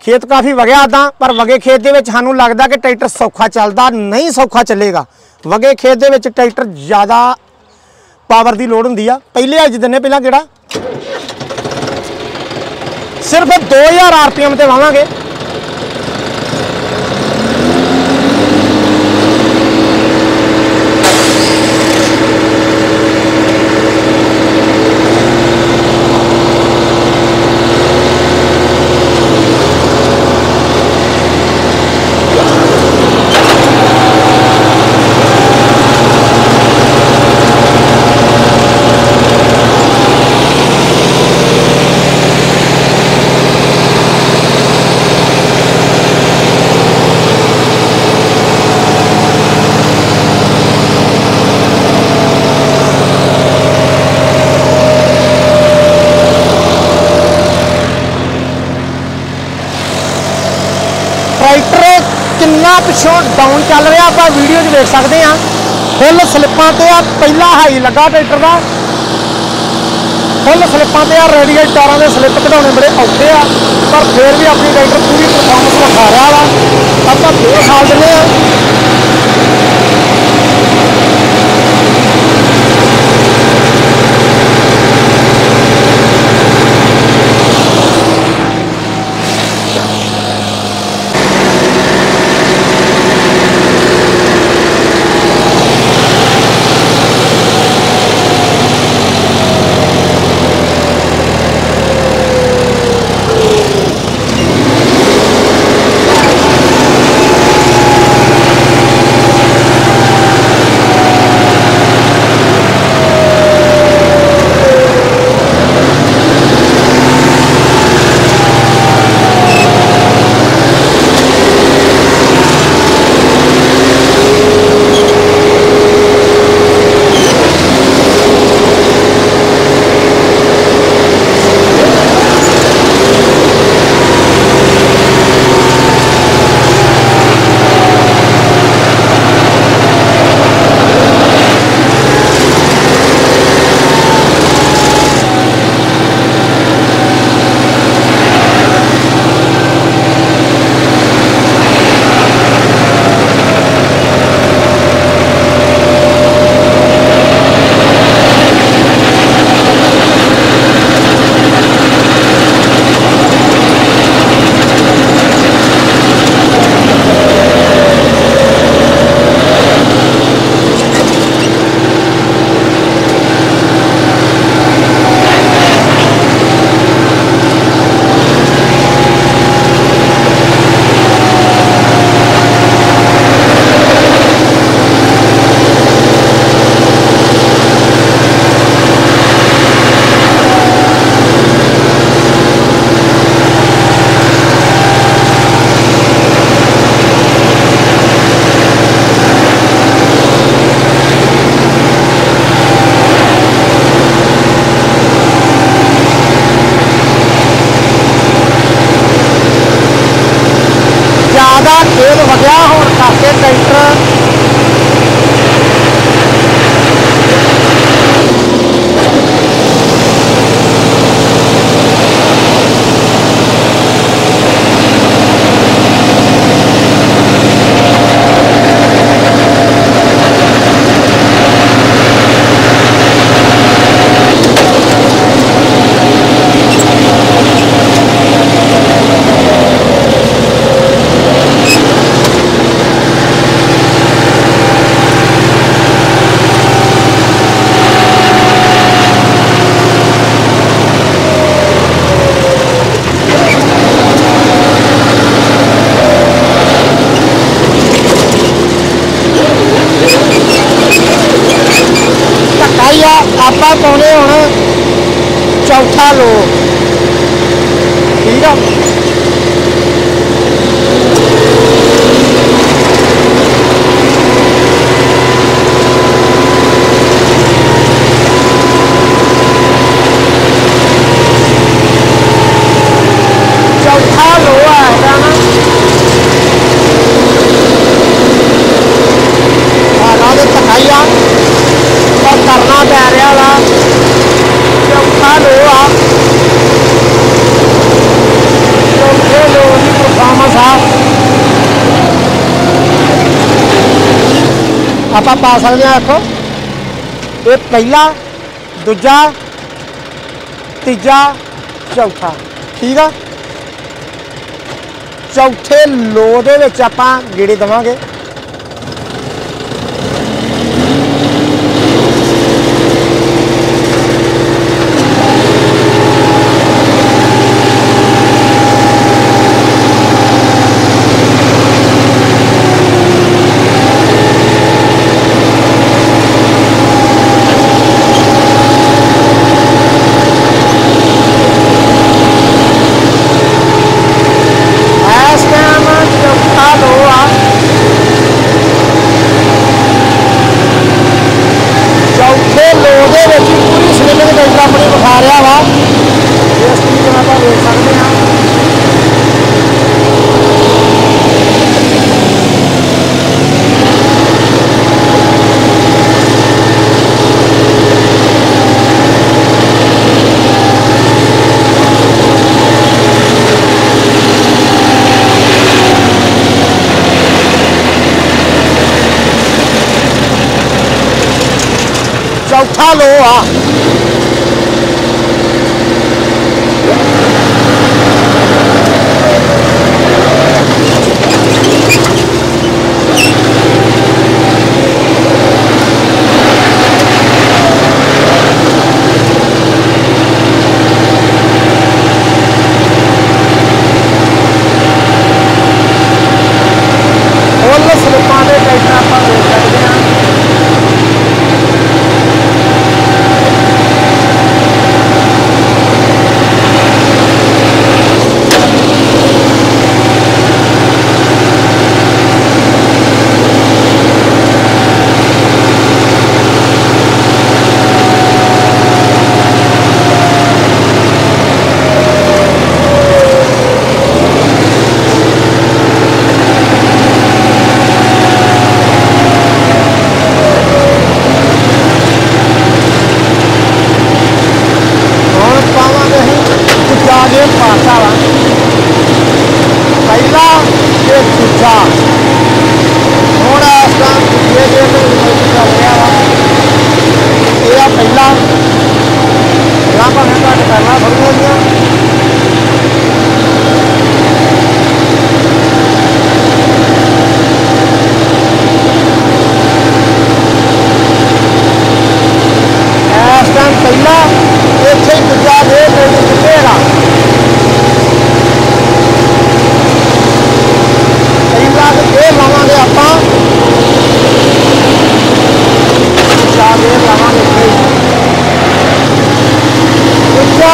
[SPEAKER 1] ਖੇਤ ਕਾਫੀ ਵਗਿਆ ਤਾਂ ਪਰ ਵਗੇ ਖੇਤ ਦੇ ਵਿੱਚ ਸਾਨੂੰ ਲੱਗਦਾ ਕਿ ਟਰੈਕਟਰ ਸੌਖਾ ਚੱਲਦਾ, ਨਹੀਂ ਸੌਖਾ ਚੱਲੇਗਾ। ਵਗੇ ਖੇਤ ਦੇ ਵਿੱਚ ਟਰੈਕਟਰ ਜ਼ਿਆਦਾ ਪਾਵਰ ਦੀ ਲੋੜ ਹੁੰਦੀ ਆ। ਪਹਿਲੇ ਅੱਜ ਦਿਨੇ, ਪਹਿਲਾਂ ਕਿਹੜਾ? ਸਿਰਫ 2000 ਆਰਪੀਐਮ ਤੇ ਵਾਵਾਂਗੇ ਟਰੈਕਟਰ ਕਿੰਨਾ ਪਿਛੋਂ ਡਾਊਨ ਚੱਲ ਰਿਹਾ, ਆਪਾਂ ਵੀਡੀਓ 'ਚ ਦੇਖ ਸਕਦੇ ਆ ਫੁੱਲ ਸਲਿੱਪਾਂ ਤੇ ਆ, ਪਹਿਲਾ ਹਾਈ ਲੱਗਾ ਟਰੈਕਟਰ ਦਾ। ਫੁੱਲ ਸਲਿੱਪਾਂ ਤੇ ਆ ਰੇਡੀਅਲ ਟਾਰਾਂ ਦੇ ਸਲਿੱਪ ਕਢਾਉਣੇ ਬੜੇ ਔਖੇ ਆ, ਪਰ ਫਿਰ ਵੀ ਆਪਣੀ ਟਰੈਕਟਰ ਪੂਰੀ ਪਰਫਾਰਮੈਂਸ ਦਿਖਾ ਰਿਹਾ ਵਾ। ਆਪਾਂ ਫੇਰ ਸਾਲ ਦਿੰਦੇ ਆ। ਦਾ ਖੇਤ ਵਗਿਆ ਹੋਣ ਕਰਕੇ ਟਰੈਕਟਰ falou. आप पा सकते हैं देखो ये पहला दूजा तीजा चौथा ठीक है चौथे लो दे आप गिड़ी देवे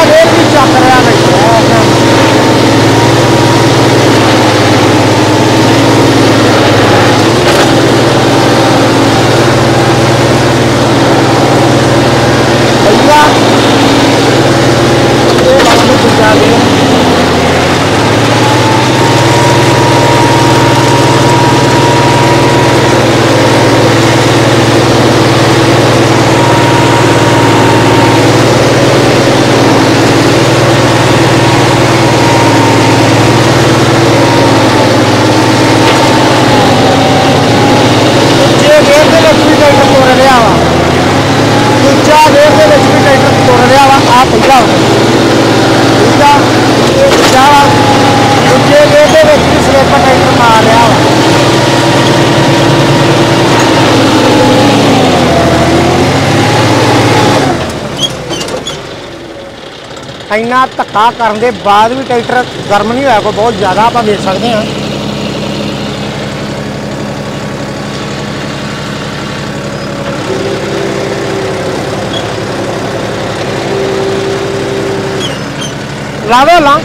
[SPEAKER 1] vermeyeceğim. ਇੰਨਾ ਧੱਕਾ ਕਰਨ ਦੇ ਬਾਅਦ ਵੀ ਟਰੈਕਟਰ ਗਰਮ ਨਹੀਂ ਹੋਇਆ ਕੋਈ, ਬਹੁਤ ਜ਼ਿਆਦਾ ਆਪਾਂ ਵੇਖ ਸਕਦੇ ਹਾਂ। ਲਾ ਦੋ ਲਾ।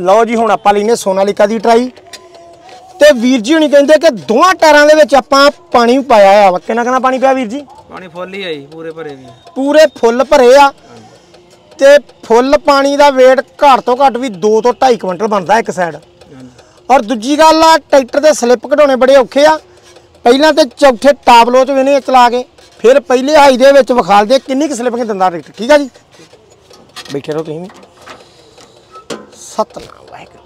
[SPEAKER 1] ਲਓ ਜੀ ਹੁਣ ਆਪਾਂ ਲੈਨੇ ਸੋਨਾਲੀਕਾ ਦੀ ਟਰਾਈ। ਤੇ ਵੀਰ ਜੀ ਹੁਣੀ ਕਹਿੰਦੇ ਕਿ ਦੋਵਾਂ ਟਾਇਰਾਂ ਦੇ ਵਿੱਚ ਆਪਾਂ ਪਾਣੀ ਪਾਇਆ ਆ ਕਿੰਨਾ ਕਿੰਨਾ ਪਾਣੀ ਪਿਆ ਵੀਰ ਜੀ?
[SPEAKER 5] ਪਾਣੀ ਫੁੱਲ ਹੀ ਆਈ ਪੂਰੇ ਭਰੇ ਵੀ
[SPEAKER 1] ਪੂਰੇ ਫੁੱਲ ਭਰੇ ਆ। ਤੇ ਫੁੱਲ ਪਾਣੀ ਦਾ weight ਘੱਟ ਤੋਂ ਘੱਟ ਵੀ 2 ਤੋਂ 2.5 ਕੁਇੰਟਲ ਬਣਦਾ ਇੱਕ ਸਾਈਡ ਔਰ ਦੂਜੀ ਗੱਲ ਆ ਟਰੈਕਟਰ ਦੇ ਸਲਿੱਪ ਕਢਾਉਣੇ ਬੜੇ ਔਖੇ ਆ। ਪਹਿਲਾਂ ਤੇ ਚੌਥੇ ਟਾਪ ਲੋ ਚ ਵੇਨੇ ਚਲਾ ਕੇ ਫਿਰ ਪਹਿਲੇ ਹਾਈ ਦੇ ਵਿੱਚ ਵਿਖਾਲਦੇ ਕਿੰਨੀ ਕੁ ਸਲਿੱਪਿੰਗ ਦਿੰਦਾ ਟਰੈਕਟਰ। ਠੀਕ ਆ ਜੀ? ਬੈਠੇ ਰਹੋ ਤੁਸੀਂ ਵੀ। ਸਤਨਾਮ ਵਾਹਿਗੁਰੂ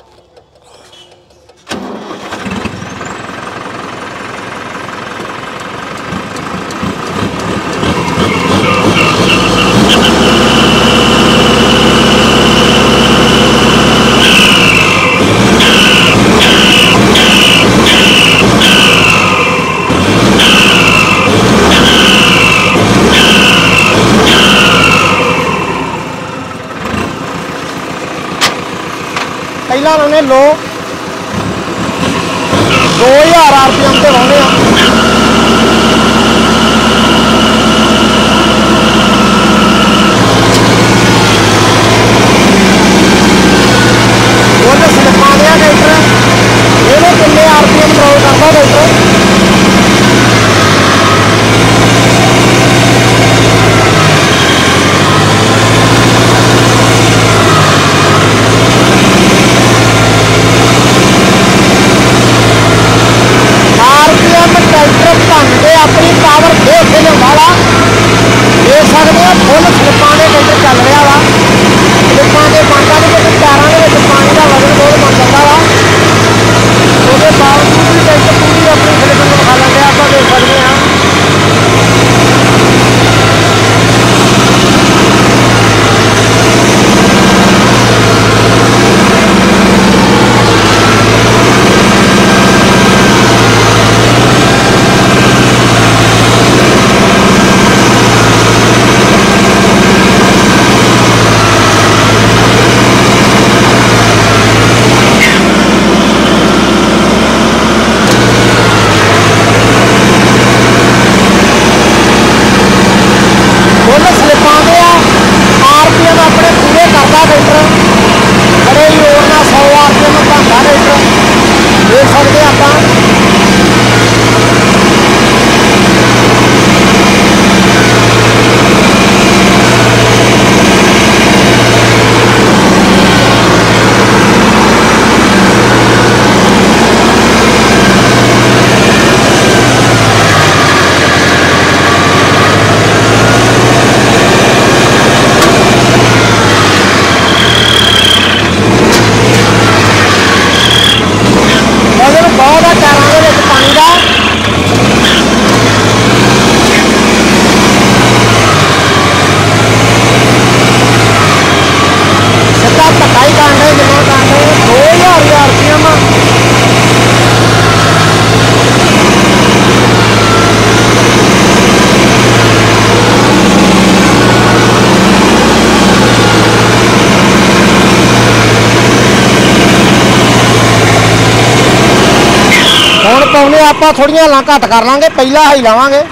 [SPEAKER 1] ਆਪਾਂ ਥੋੜੀਆਂ ਲਾਂ ਘੱਟ ਕਰ ਲਾਂਗੇ ਪਹਿਲਾਂ ਹਾਈ ਲਾਵਾਂਗੇ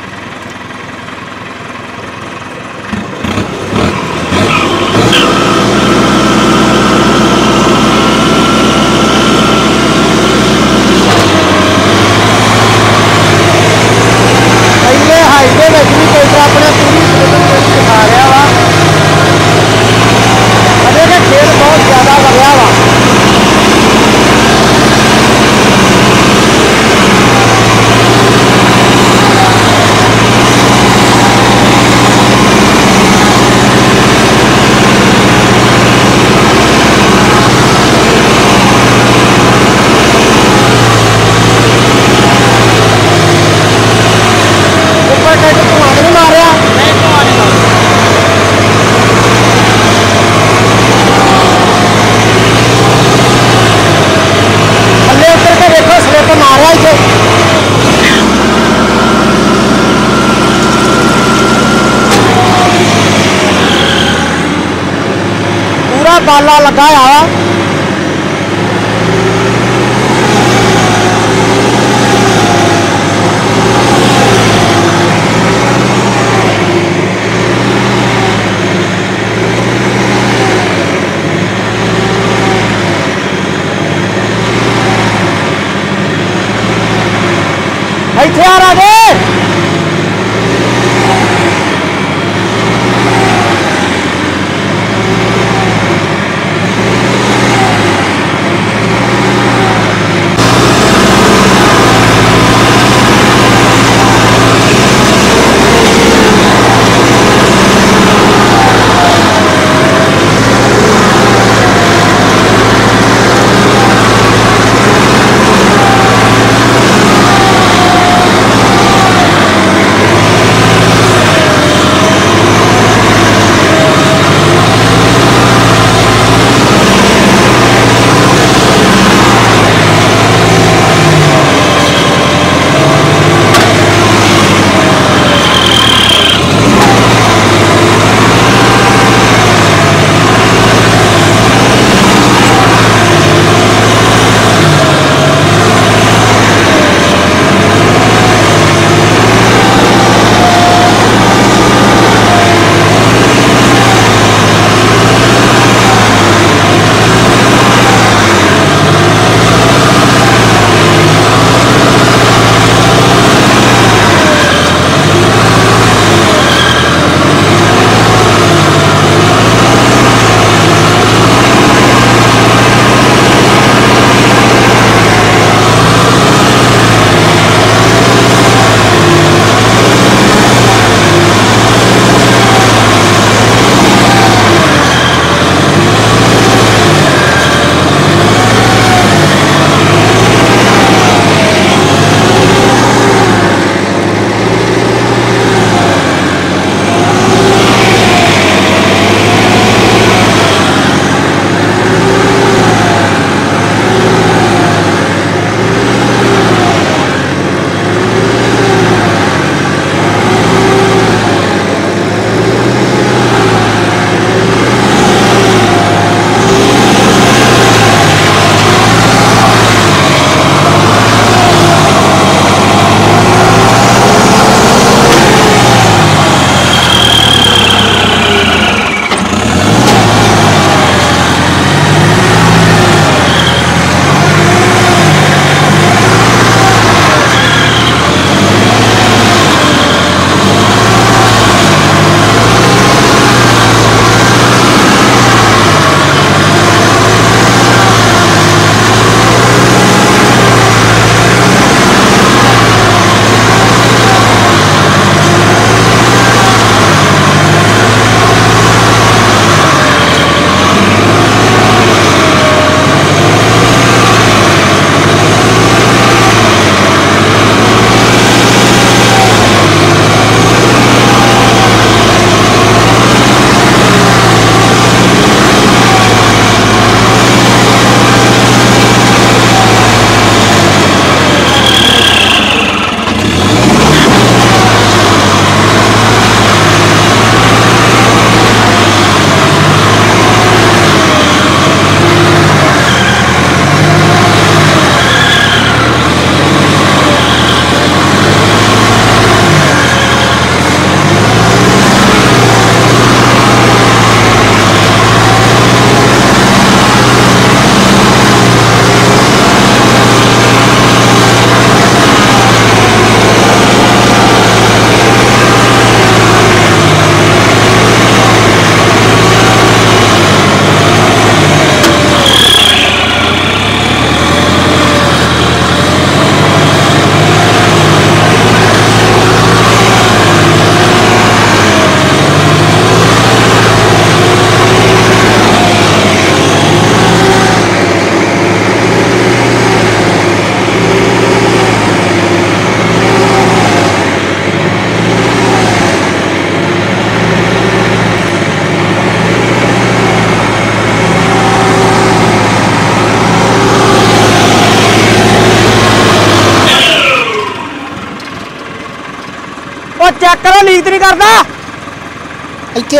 [SPEAKER 1] ਪਹਿਲੇ ਹਾਈ ਦੇ ਵਿੱਚ ਵੀ ਟਰੈਕਟਰ ਆਪਣੇ ਪੂਰੀ ਸਲਿੱਪ ਦਿਖਾ ਰਿਹਾ ਵਾ ਅਜੇ ਤੇ ਖੇਡ ਬਹੁਤ ਜ਼ਿਆਦਾ ਵਗਿਆ ਵਾ ਉੱਪਰ ਟਰੈਕਟਰ ਧੂਆਂ ਤਾਂ ਨਹੀਂ ਮਾਰਿਆ ਨਹੀਂ ਧੂਆਂ ਨਹੀਂ ਥੱਲੇ ਉੱਤਰ ਕੇ ਦੇਖੋ ਸਲਿੱਪ ਮਾਰਿਆ ਇੱਥੇ ਪੂਰਾ ਲੱਗਾ ਆ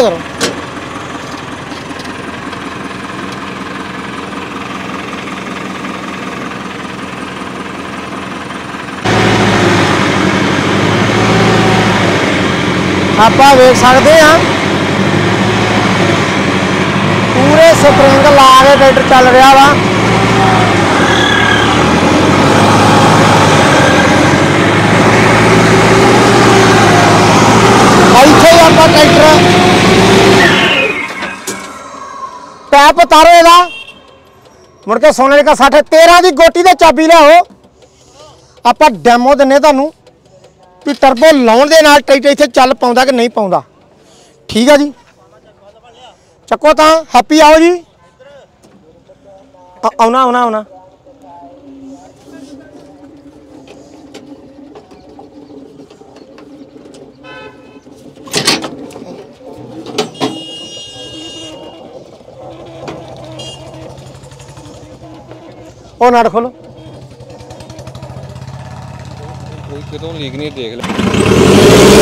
[SPEAKER 1] ਇੱਥੇ ਕਰੋ। ਆਪਾਂ ਵੇਖ ਸਕਦੇ ਹਾਂ। ਪੂਰੇ ਸਪਰਿੰਗ ਲਾ ਕੇ ਟਰੈਕਟਰ ਚੱਲ ਰਿਹਾ ਵਾ। ਇੱਥੇ ਆਪਾਂ ਟਰੈਕਟਰ ਪੈਪ ਉਤਾਰੋ ਇਹਦਾ। ਮੁੜ ਕੇ ਸੋਨੇ ਦਾ 60 13 ਦੀ ਗੋਟੀ ਦੇ ਚਾਬੀ ਲਿਆਓ। ਆਪਾਂ ਡੈਮੋ ਦਿੰਨੇ ਤੁਹਾਨੂੰ ਵੀ ਟਰਬੋ ਲਾਉਣ ਦੇ ਨਾਲ ਟਰੈਕਟਰ ਇੱਥੇ ਚੱਲ ਪਾਉਂਦਾ ਕਿ ਨਹੀਂ ਪਾਉਂਦਾ। ਠੀਕ ਆ ਜੀ? ਚੱਕੋ ਤਾਂ ਹੈਪੀ ਆਓ ਜੀ। ਆਉਣਾ ਆਉਣਾ ਆਉਣਾ। ਉਹ ਨਾੜ ਖੋਲੋ।
[SPEAKER 2] ਕੋਈ ਕਿਤੋਂ ਲੀਕ ਨਹੀਂ ਦੇਖ ਲੈ।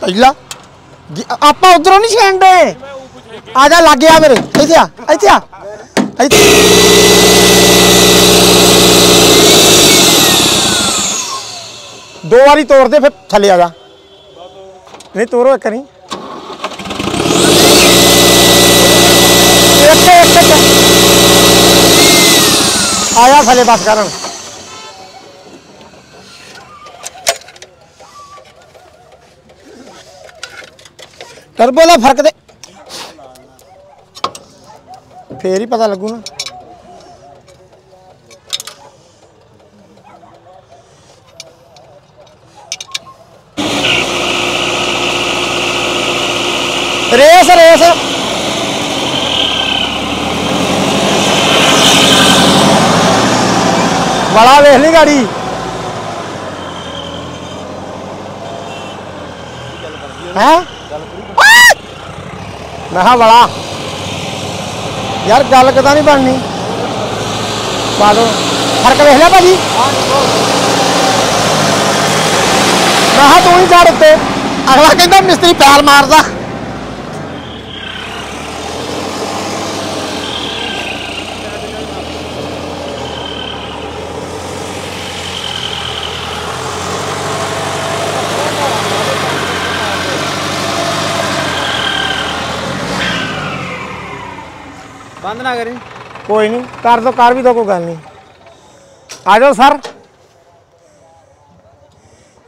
[SPEAKER 1] ਪਹਿਲਾ ਆਪਾਂ ਉਧਰੋਂ ਨਹੀਂ ਛੇੜਦੇ। ਆ ਜਾ ਲੱਗ ਗਿਆ ਮੇਰੇ ਇੱਥੇ ਆ ਇੱਥੇ ਆ। ਦੋ ਵਾਰੀ ਤੋੜਦੇ ਫਿਰ ਥੱਲੇ ਆ ਜਾ। ਨਹੀਂ ਤੋੜੋ ਇੱਕ ਨਹੀਂ ਇੱਕ ਇੱਕ ਇੱਕ ਆਇਆ ਥੱਲੇ ਬਸ ਕਰਨ। ਟਰਬੋ ਦਾ ਫ਼ਰਕ ਤੇ ਫੇਰ ਹੀ ਪਤਾ ਲੱਗੂ ਨਾ। Race race. ਬੜਾ ਵੇਖ ਲਈ ਗਾੜੀ। ਹੈ? ਮੈਂ ਕਿਹਾ ਵਾਲਾ। ਯਾਰ ਗੱਲ ਕਦਾ ਨਹੀਂ ਬਣਨੀ? ਪਾ ਲਓ ਫ਼ਰਕ ਵੇਖ ਲਿਆ ਭਾਜੀ? ਮੈਂ ਕਿਹਾ ਤੂੰ ਹੀ ਚੜ ਉੱਤੇ। ਅਗਲਾ ਕਹਿੰਦਾ ਮਿਸਤਰੀ ਪੈਲ ਮਾਰਦਾ।
[SPEAKER 5] ਨਾ ਕਰੀ।
[SPEAKER 1] ਕੋਈ ਨਹੀਂ ਕਰ ਦੋ ਕਰ ਵੀ ਦੋ ਕੋਈ ਗੱਲ ਨਹੀਂ। ਆ ਜਾਓ ਸਰ।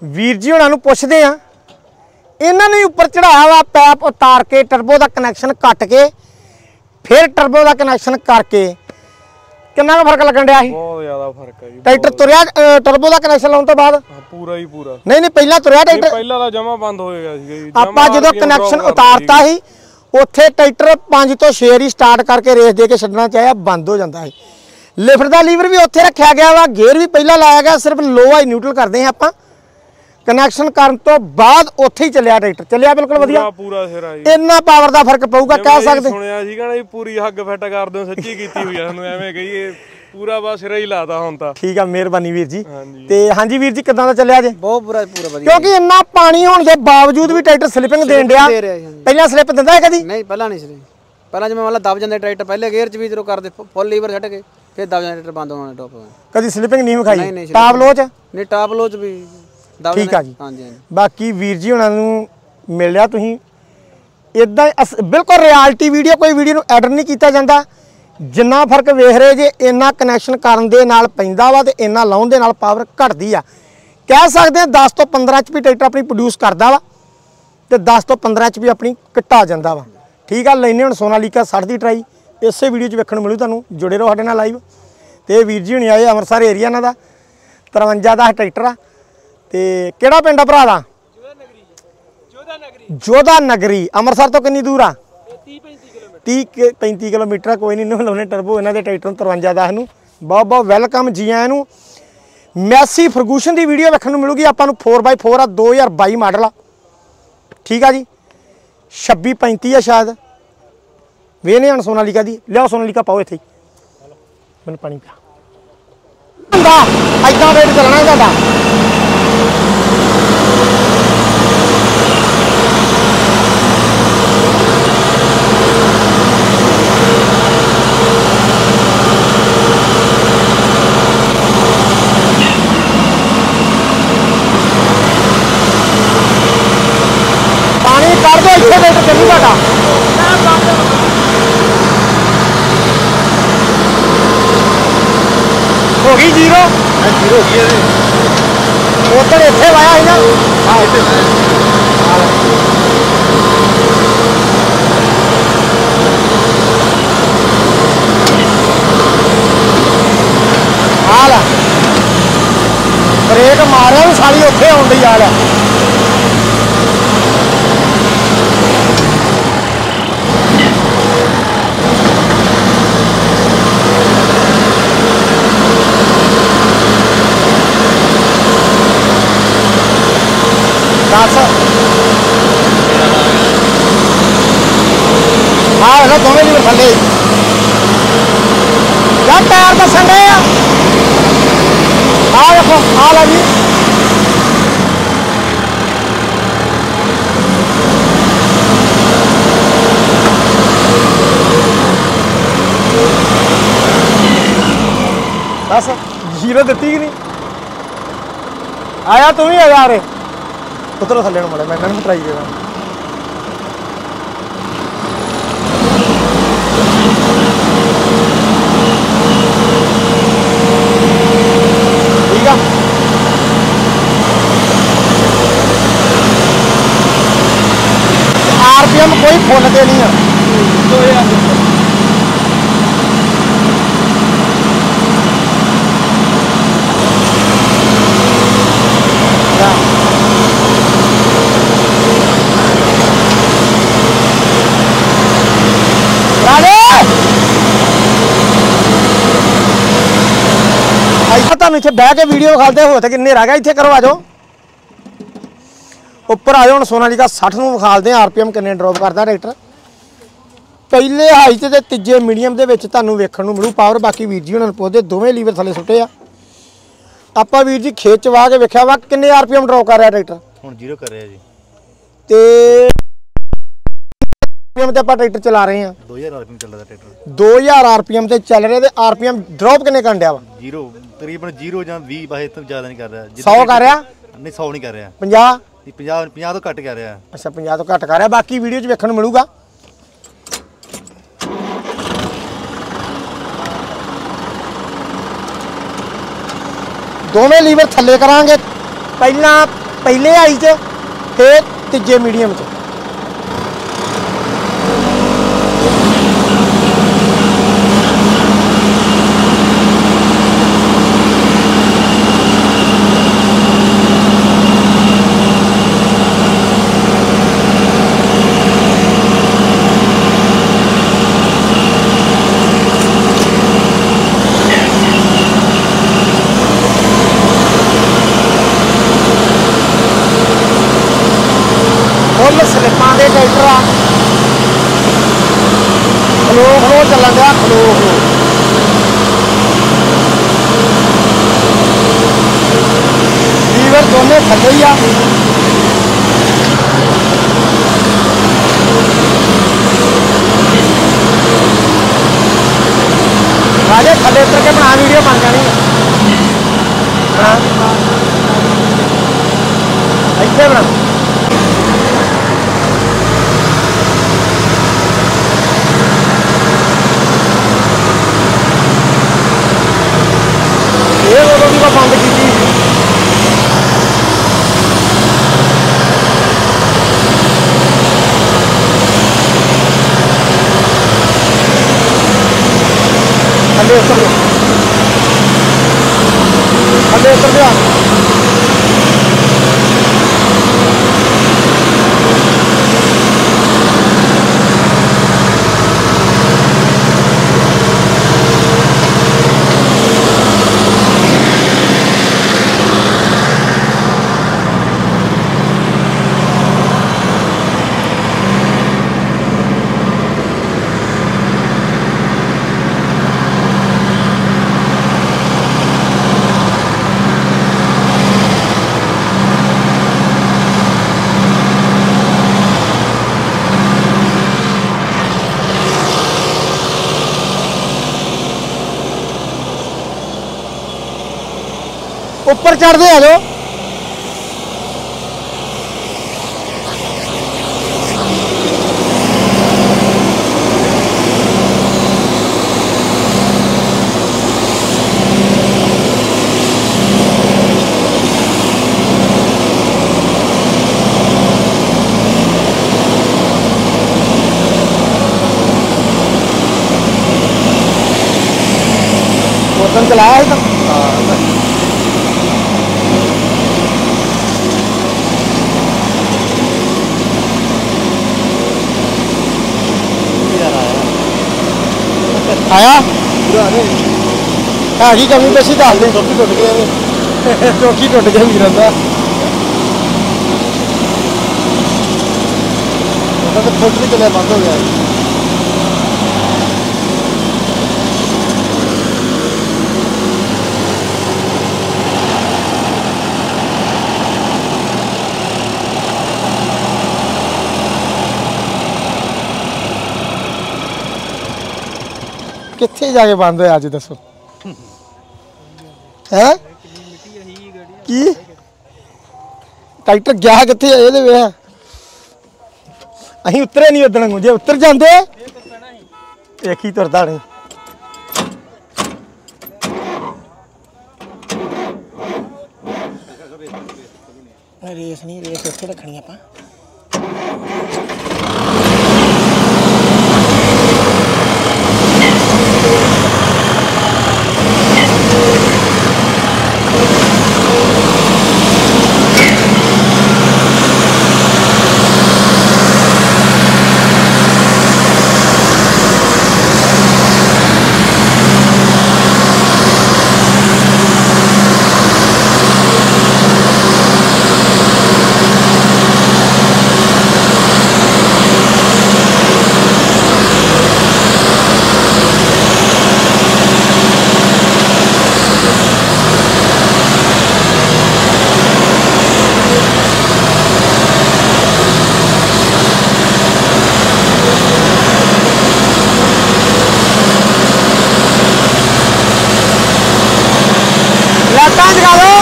[SPEAKER 1] ਵੀਰ ਜੀ ਉਹਨਾਂ ਨੂੰ ਪੁੱਛਦੇ ਆ ਇਹਨਾਂ ਨੇ ਉੱਪਰ ਚੜਾਇਆ ਵਾ ਪੈਪ ਉਤਾਰ ਕੇ ਟਰਬੋ ਦਾ ਕਨੈਕਸ਼ਨ ਕੱਟ ਕੇ ਫਿਰ ਟਰਬੋ ਦਾ ਕਨੈਕਸ਼ਨ ਕਰਕੇ। ਕਿੰਨਾ ਕੁ ਫ਼ਰਕ ਲੱਗਣ ਡਿਆ ਸੀ?
[SPEAKER 3] ਬਹੁਤ ਜ਼ਿਆਦਾ ਫ਼ਰਕ ਹੈ ਜੀ
[SPEAKER 1] ਟਰੈਕਟਰ ਤੁਰਿਆ ਟਰਬੋ ਦਾ ਕਨੈਕਸ਼ਨ ਲਾਉਣ ਤੋਂ ਬਾਅਦ?
[SPEAKER 3] ਪੂਰਾ ਹੀ ਪੂਰਾ।
[SPEAKER 1] ਨਹੀਂ ਨਹੀਂ ਪਹਿਲਾਂ ਤੁਰਿਆ ਟਰੈਕਟਰ।
[SPEAKER 3] ਪਹਿਲਾਂ ਤਾਂ ਜਮਾ ਬੰਦ ਹੋ ਗਿਆ
[SPEAKER 1] ਆਪਾਂ ਜਦੋਂ ਕਨੈਕਸ਼ਨ ਉਤਾਰਤਾ ਸੀ ਉੱਥੇ ਟਰੈਕਟਰ 5 ਤੋਂ 6 ਹੀ ਸਟਾਰਟ ਕਰਕੇ ਰੇਸ ਦੇ ਕੇ ਛੱਡਣਾ ਚਾਹਿਆ ਬੰਦ ਹੋ ਜਾਂਦਾ ਹੈ ਲਿਫਟ ਦਾ ਲੀਵਰ ਵੀ ਉੱਥੇ ਰੱਖਿਆ ਗਿਆ ਵਾ ਗੇਅਰ ਵੀ ਪਹਿਲਾਂ ਲਾਇਆ ਗਿਆ ਸਿਰਫ ਲੋ ਹਾਈ ਨਿਊਟਰਲ ਕਰਦੇ ਹਾਂ ਆਪਾਂ। ਕਨੈਕਸ਼ਨ ਕਰਨ ਤੋਂ ਬਾਅਦ ਉੱਥੇ ਹੀ ਚੱਲਿਆ ਟਰੈਕਟਰ। ਚੱਲਿਆ ਬਿਲਕੁਲ ਵਧੀਆ।
[SPEAKER 3] ਪੂਰਾ ਸਿਰਾ ਜੀ।
[SPEAKER 1] ਇੰਨਾ ਪਾਵਰ ਦਾ ਫ਼ਰਕ ਪਊਗਾ ਕਹਿ ਸਕਦੇ।
[SPEAKER 3] ਸੁਣਿਆ ਸੀਗਾ ਨਾ ਜੀ ਪੂਰੀ ਹੱਗ ਫਿੱਟ ਕਰ ਦਿਓ ਸੱਚੀ ਕੀਤੀ ਹੋਈ ਆ ਸਾਨੂੰ ਐਵੇਂ ਕਹੀਏ। ਪੂਰਾ ਬਸ ਸਿਰਾ ਹੀ ਲਾਤਾ ਹੁਣ ਤਾਂ।
[SPEAKER 1] ਠੀਕ ਆ ਮਿਹਰਬਾਨੀ ਵੀਰ ਜੀ। ਤੇ ਹਾਂਜੀ ਵੀਰ ਜੀ ਕਿਦਾਂ ਦਾ ਚੱਲਿਆ ਜੇ
[SPEAKER 5] ਬਹੁਤ ਪੂਰਾ ਪੂਰਾ ਵਧੀਆ।
[SPEAKER 1] ਕਿਉਂਕਿ ਇੰਨਾ ਪਾਣੀ ਹੋਣ ਦੇ ਬਾਵਜੂਦ ਵੀ ਟਰੈਕਟਰ ਸਲਿਪਿੰਗ ਦੇਣ ਡਿਆ। ਪਹਿਲਾਂ ਸਲਿੱਪ ਦਿੰਦਾ ਹੈ ਕਦੀ?
[SPEAKER 5] ਨਹੀਂ ਪਹਿਲਾਂ ਨਹੀਂ ਸੀ। ਪਹਿਲਾਂ ਜਿਵੇਂ ਮਤਲਬ ਦਬ ਜਾਂਦੇ ਟਰੈਕਟਰ ਪਹਿਲੇ ਗੇਅਰ ਚ ਵੀ ਜਦੋਂ ਕਰਦੇ ਫੁੱਲ ਲੀਵਰ ਛੱਡ ਕੇ ਫਿਰ ਦਬ ਜਾਂਦੇ ਟਰੈਕਟਰ ਬੰਦ ਹੋਣਾ ਟੋਪ
[SPEAKER 1] ਕਦੀ ਸਲਿਪਿੰਗ ਨਹੀਂ
[SPEAKER 5] ਨਹੀਂ,
[SPEAKER 1] ਵਿਖਾਈ ਟਾਪ ਲੋ ਚ?
[SPEAKER 5] ਨਹੀਂ। ਟਾਪ ਲੋ ਚ ਵੀ ਦਬ
[SPEAKER 1] ਠੀਕ ਆ ਜੀ।
[SPEAKER 5] ਹਾਂਜੀ ਹਾਂਜੀ।
[SPEAKER 1] ਬਾਕੀ ਵੀਰ ਜੀ ਉਹਨਾਂ ਨੂੰ ਮਿਲ ਲਿਆ ਤੁਸੀਂ। ਇਦਾਂ ਬਿਲਕੁਲ ਰਿਐਲਿਟੀ ਵੀਡੀਓ ਕੋਈ ਵੀਡੀਓ ਨੂੰ ਐਡਿਟ ਨਹੀਂ ਕੀਤਾ ਜਾਂਦਾ। ਜਿੰਨਾ ਫ਼ਰਕ ਵੇਖ ਰਹੇ ਜੇ ਇੰਨਾ ਕਨੈਕਸ਼ਨ ਕਰਨ ਦੇ ਨਾਲ ਪੈਂਦਾ ਵਾ ਤੇ ਇੰਨਾ ਲਾਉਣ ਦੇ ਨਾਲ ਪਾਵਰ ਘਟਦੀ ਆ। ਕਹਿ ਸਕਦੇ ਆ 10 ਤੋਂ 15 ਚ ਵੀ ਟਰੈਕਟਰ ਆਪਣੀ ਪ੍ਰੋਡਿਊਸ ਕਰਦਾ ਵਾ ਤੇ 10 ਤੋਂ 15 ਚ ਵੀ ਆਪਣੀ ਘਟਾ ਜਾਂਦਾ ਵਾ। ਠੀਕ ਆ ਲੈਨੇ ਹੁਣ ਸੋਨਾਲੀਕਾ 60 ਦੀ ਟਰਾਈ। ਇਸੇ ਵੀਡੀਓ 'ਚ ਵੇਖਣ ਨੂੰ ਮਿਲੂ ਤੁਹਾਨੂੰ। ਜੁੜੇ ਰਹੋ ਸਾਡੇ ਨਾਲ ਲਾਈਵ ਤੇ ਵੀਰ ਜੀ ਹੁਣੀ ਆਏ ਅੰਮ੍ਰਿਤਸਰ ਏਰੀਆ ਇਹਨਾਂ ਦਾ। 53 ਦਾ ਟਰੈਕਟਰ ਆ। ਤੇ ਕਿਹੜਾ ਪਿੰਡ ਆ ਭਰਾ ਦਾ? ਜੋਧਾ ਨਗਰੀ ਅੰਮ੍ਰਿਤਸਰ ਤੋਂ ਕਿੰਨੀ ਦੂਰ ਆ? 30 ਕਿ- 35 ਕਿਲੋਮੀਟਰ ਕੋਈ ਨਹੀਂ, ਇਹਨੂੰ ਲਾਉਣੇ ਟਰਬੋ ਇਹਨਾਂ ਦੇ ਟਰੈਕਟਰ ਨੂੰ 53 ਦਾ ਨੂੰ। ਬਹੁਤ ਬਹੁਤ ਵੈਲਕਮ ਜੀ ਆਇਆਂ ਨੂੰ। ਮੈਸੀ ਫਰਗੂਸ਼ਨ ਦੀ ਵੀਡੀਓ ਵੇਖਣ ਨੂੰ ਮਿਲੂਗੀ ਆਪਾਂ ਨੂੰ 4x4 ਆ 2022 ਮਾਡਲ ਆ। ਠੀਕ ਆ ਜੀ? 26 35 ਆ ਸ਼ਾਇਦ। ਵੇਨੇ ਹਣ ਸੋਨਾਲੀਕਾ ਦੀ ਲਿਆਓ ਸੋਨਾਲੀਕਾ ਪਾਓ ਇੱਥੇ ਮੈਨੂੰ ਪਾਣੀ ਪਿਆ। ਹੁੰਦਾ ਐਦਾਂ ਵੇਟ ਚੱਲਣਾ ਤੁਹਾਡਾ ਪਾਣੀ ਕੱਢ ਦੋ ਇੱਥੇ ਵੇਟ ਚੱਲੂ ਤੁਹਾਡਾ ਹੋ ਗਈ ਜ਼ੀਰੋ?
[SPEAKER 6] ਜ਼ੀਰੋ ਕੀ ਹੈ
[SPEAKER 1] ਉਧਰ ਇੱਥੇ ਵਾਇਆ ਸੀ ਨਾ।
[SPEAKER 6] ਹਾਂ, ਇੱਥੇ
[SPEAKER 1] ਆ ਬ੍ਰੇਕ ਮਾਰਿਆ ਵੀ ਸਾਲੀ ਉੱਥੇ ਆਉਣ ਦੀ ਆ ਲੈ ਦੱਸ ਆ ਲੈ ਦੋਵੇਂ ਲੀਵਰ ਥੱਲੇ ਯਾ ਟਾਇਰ ਦੱਸਣ ਦੇ ਆ ਆ ਦੇਖੋ ਆ ਲੈ ਜੀ ਬਸ ਜੀਰੋ ਦਿੱਤੀ ਕਿ ਨਹੀਂ ਆਇਆ ਤੂੰ ਵੀ ਆ ਜਾ ਰੇ ਉਤਰੋ ਥੱਲੇ ਨੂੰ ਮਲੇ ਮੈਂ ਇਹਨਾਂ ਨੂੰ ਟਰਾਈ ਦੇਵਾਂ ਠੀਕ ਆ? ਆਰਪੀਐਮ ਕੋਈ ਫੁੱਲ ਤੇ ਨਹੀਂ ਆ। 2000 ਇੱਥੇ ਬਹਿ ਕੇ ਵੀਡੀਓ ਵਿਖਾਲਦੇ ਹੋ ਤੇ ਕਿੰਨੇ ਰਹਿ ਗਿਆ ਇੱਥੇ ਕਰੋ ਆਜੋ ਉੱਪਰ ਆਜੋ ਹੁਣ ਸੋਨਾਲੀਕਾ 60 ਨੂੰ ਵਿਖਾਲਦੇ ਆ ਆਰਪੀਐਮ ਕਿੰਨੇ ਡ੍ਰੌਪ ਕਰਦਾ ਟਰੈਕਟਰ ਪਹਿਲੇ ਹਾਈ ਤੇ ਤੇ ਤੀਜੇ ਮੀਡੀਅਮ ਦੇ ਵਿੱਚ ਤੁਹਾਨੂੰ ਵੇਖਣ ਨੂੰ ਮਿਲੂ ਪਾਵਰ ਬਾਕੀ ਵੀਰ ਜੀ ਉਹਨਾਂ ਨੂੰ ਪੁੱਛਦੇ ਦੋਵੇਂ ਲੀਵਰ ਥੱਲੇ ਸੁੱਟੇ ਆ। ਆਪਾਂ ਵੀਰ ਜੀ ਖੇਤ ਚ ਵਾਹ ਕੇ ਵੇਖਿਆ ਵਾ ਕਿੰਨੇ ਆਰਪੀਐਮ ਡ੍ਰੌਪ ਕਰ ਰਿਹਾ ਟਰੈਕਟਰ
[SPEAKER 6] ਹੁਣ ਜ਼ੀਰੋ ਕਰ ਰਿਹਾ ਜੀ।
[SPEAKER 1] ਤੇ ਆਰਪੀਐਮ ਤੇ ਆਪਾਂ ਟਰੈਕਟਰ ਚਲਾ ਰਹੇ ਆ
[SPEAKER 6] 2000 ਆਰਪੀਐਮ ਚੱਲਦਾ ਟਰੈਕਟਰ।
[SPEAKER 1] 2000 ਆਰਪੀਐਮ ਤੇ ਚੱਲ ਰਿਹਾ ਤੇ ਆਰਪੀਐਮ ਡ੍ਰੌਪ ਕਿੰਨੇ ਕਰਨ ਡਿਆ ਵਾ?
[SPEAKER 6] ਜ਼ੀਰੋ ਤਕਰੀਬਨ ਜ਼ੀਰੋ ਜਾਂ 20 ਬਾਹੇ ਤੋਂ ਜ਼ਿਆਦਾ ਨਹੀਂ ਕਰ ਰਿਹਾ।
[SPEAKER 1] 100 ਕਰ ਰਿਹਾ?
[SPEAKER 6] ਨਹੀਂ 100 ਨਹੀਂ ਕਰ ਰਿਹਾ।
[SPEAKER 1] 50
[SPEAKER 6] ਇਹ 50 50 ਤੋਂ ਘੱਟ ਕਰ ਰਿਹਾ।
[SPEAKER 1] ਅੱਛਾ 50 ਤੋਂ ਘੱਟ ਕਰ ਰਿਹਾ। ਬਾਕੀ ਵੀਡੀਓ 'ਚ ਵੇਖਣ ਨੂੰ ਮਿਲੂਗਾ। ਦੋਵੇਂ ਲੀਵਰ ਥੱਲੇ ਕਰਾਂਗੇ। ਪਹਿਲਾਂ ਪਹਿਲੇ ਆਈ 'ਚ ਤੇ ਤੀਜੇ ਮੀਡੀਅਮ 'ਚ। ਉੱਪਰ ਚੜਦੇ ਆ ਜਾਓ ਉਦੋਂ ਚਲਾਇਆ ਸੀ ਤਾਂ ਆਇਆ? ਹੈਗੀ ਕਮੀ ਪੇਸ਼ੀ ਦੱਸ ਦੇ। ਚੌਕੀ ਟੁੱਟ ਗਿਆ ਚੌਕੀ <laughs> ਟੁੱਟ ਗਿਆ ਵੀਰਾਂ ਦਾ।
[SPEAKER 6] ਉਹਦਾ ਤਾਂ ਫੁੱਟ ਨਹੀਂ ਚੱਲਿਆ ਬੰਦ ਹੋ ਗਿਆ।
[SPEAKER 1] ਕਿੱਥੇ ਜਾ ਕੇ ਬੰਦ ਹੋਇਆ ਅੱਜ ਦੱਸੋ? ਹੈ? ਕੀ? ਟਰੈਕਟਰ ਗਿਆ ਕਿੱਥੇ? ਇਹਦੇ ਵੇਖ। ਅਸੀਂ ਉਤਰੇ ਨਹੀਂ ਉਦਣ ਨੂੰ ਜੇ ਉਤਰ ਜਾਂਦੇ ਦੇਖੀ ਤੁਰਦਾ ਨਹੀਂ ਰੇਸ ਨਹੀਂ ਰੇਸ ਉੱਥੇ ਰੱਖਣੀ ਆਪਾਂ। ਲਾਟਾਂ ਜਗਾ ਲਓ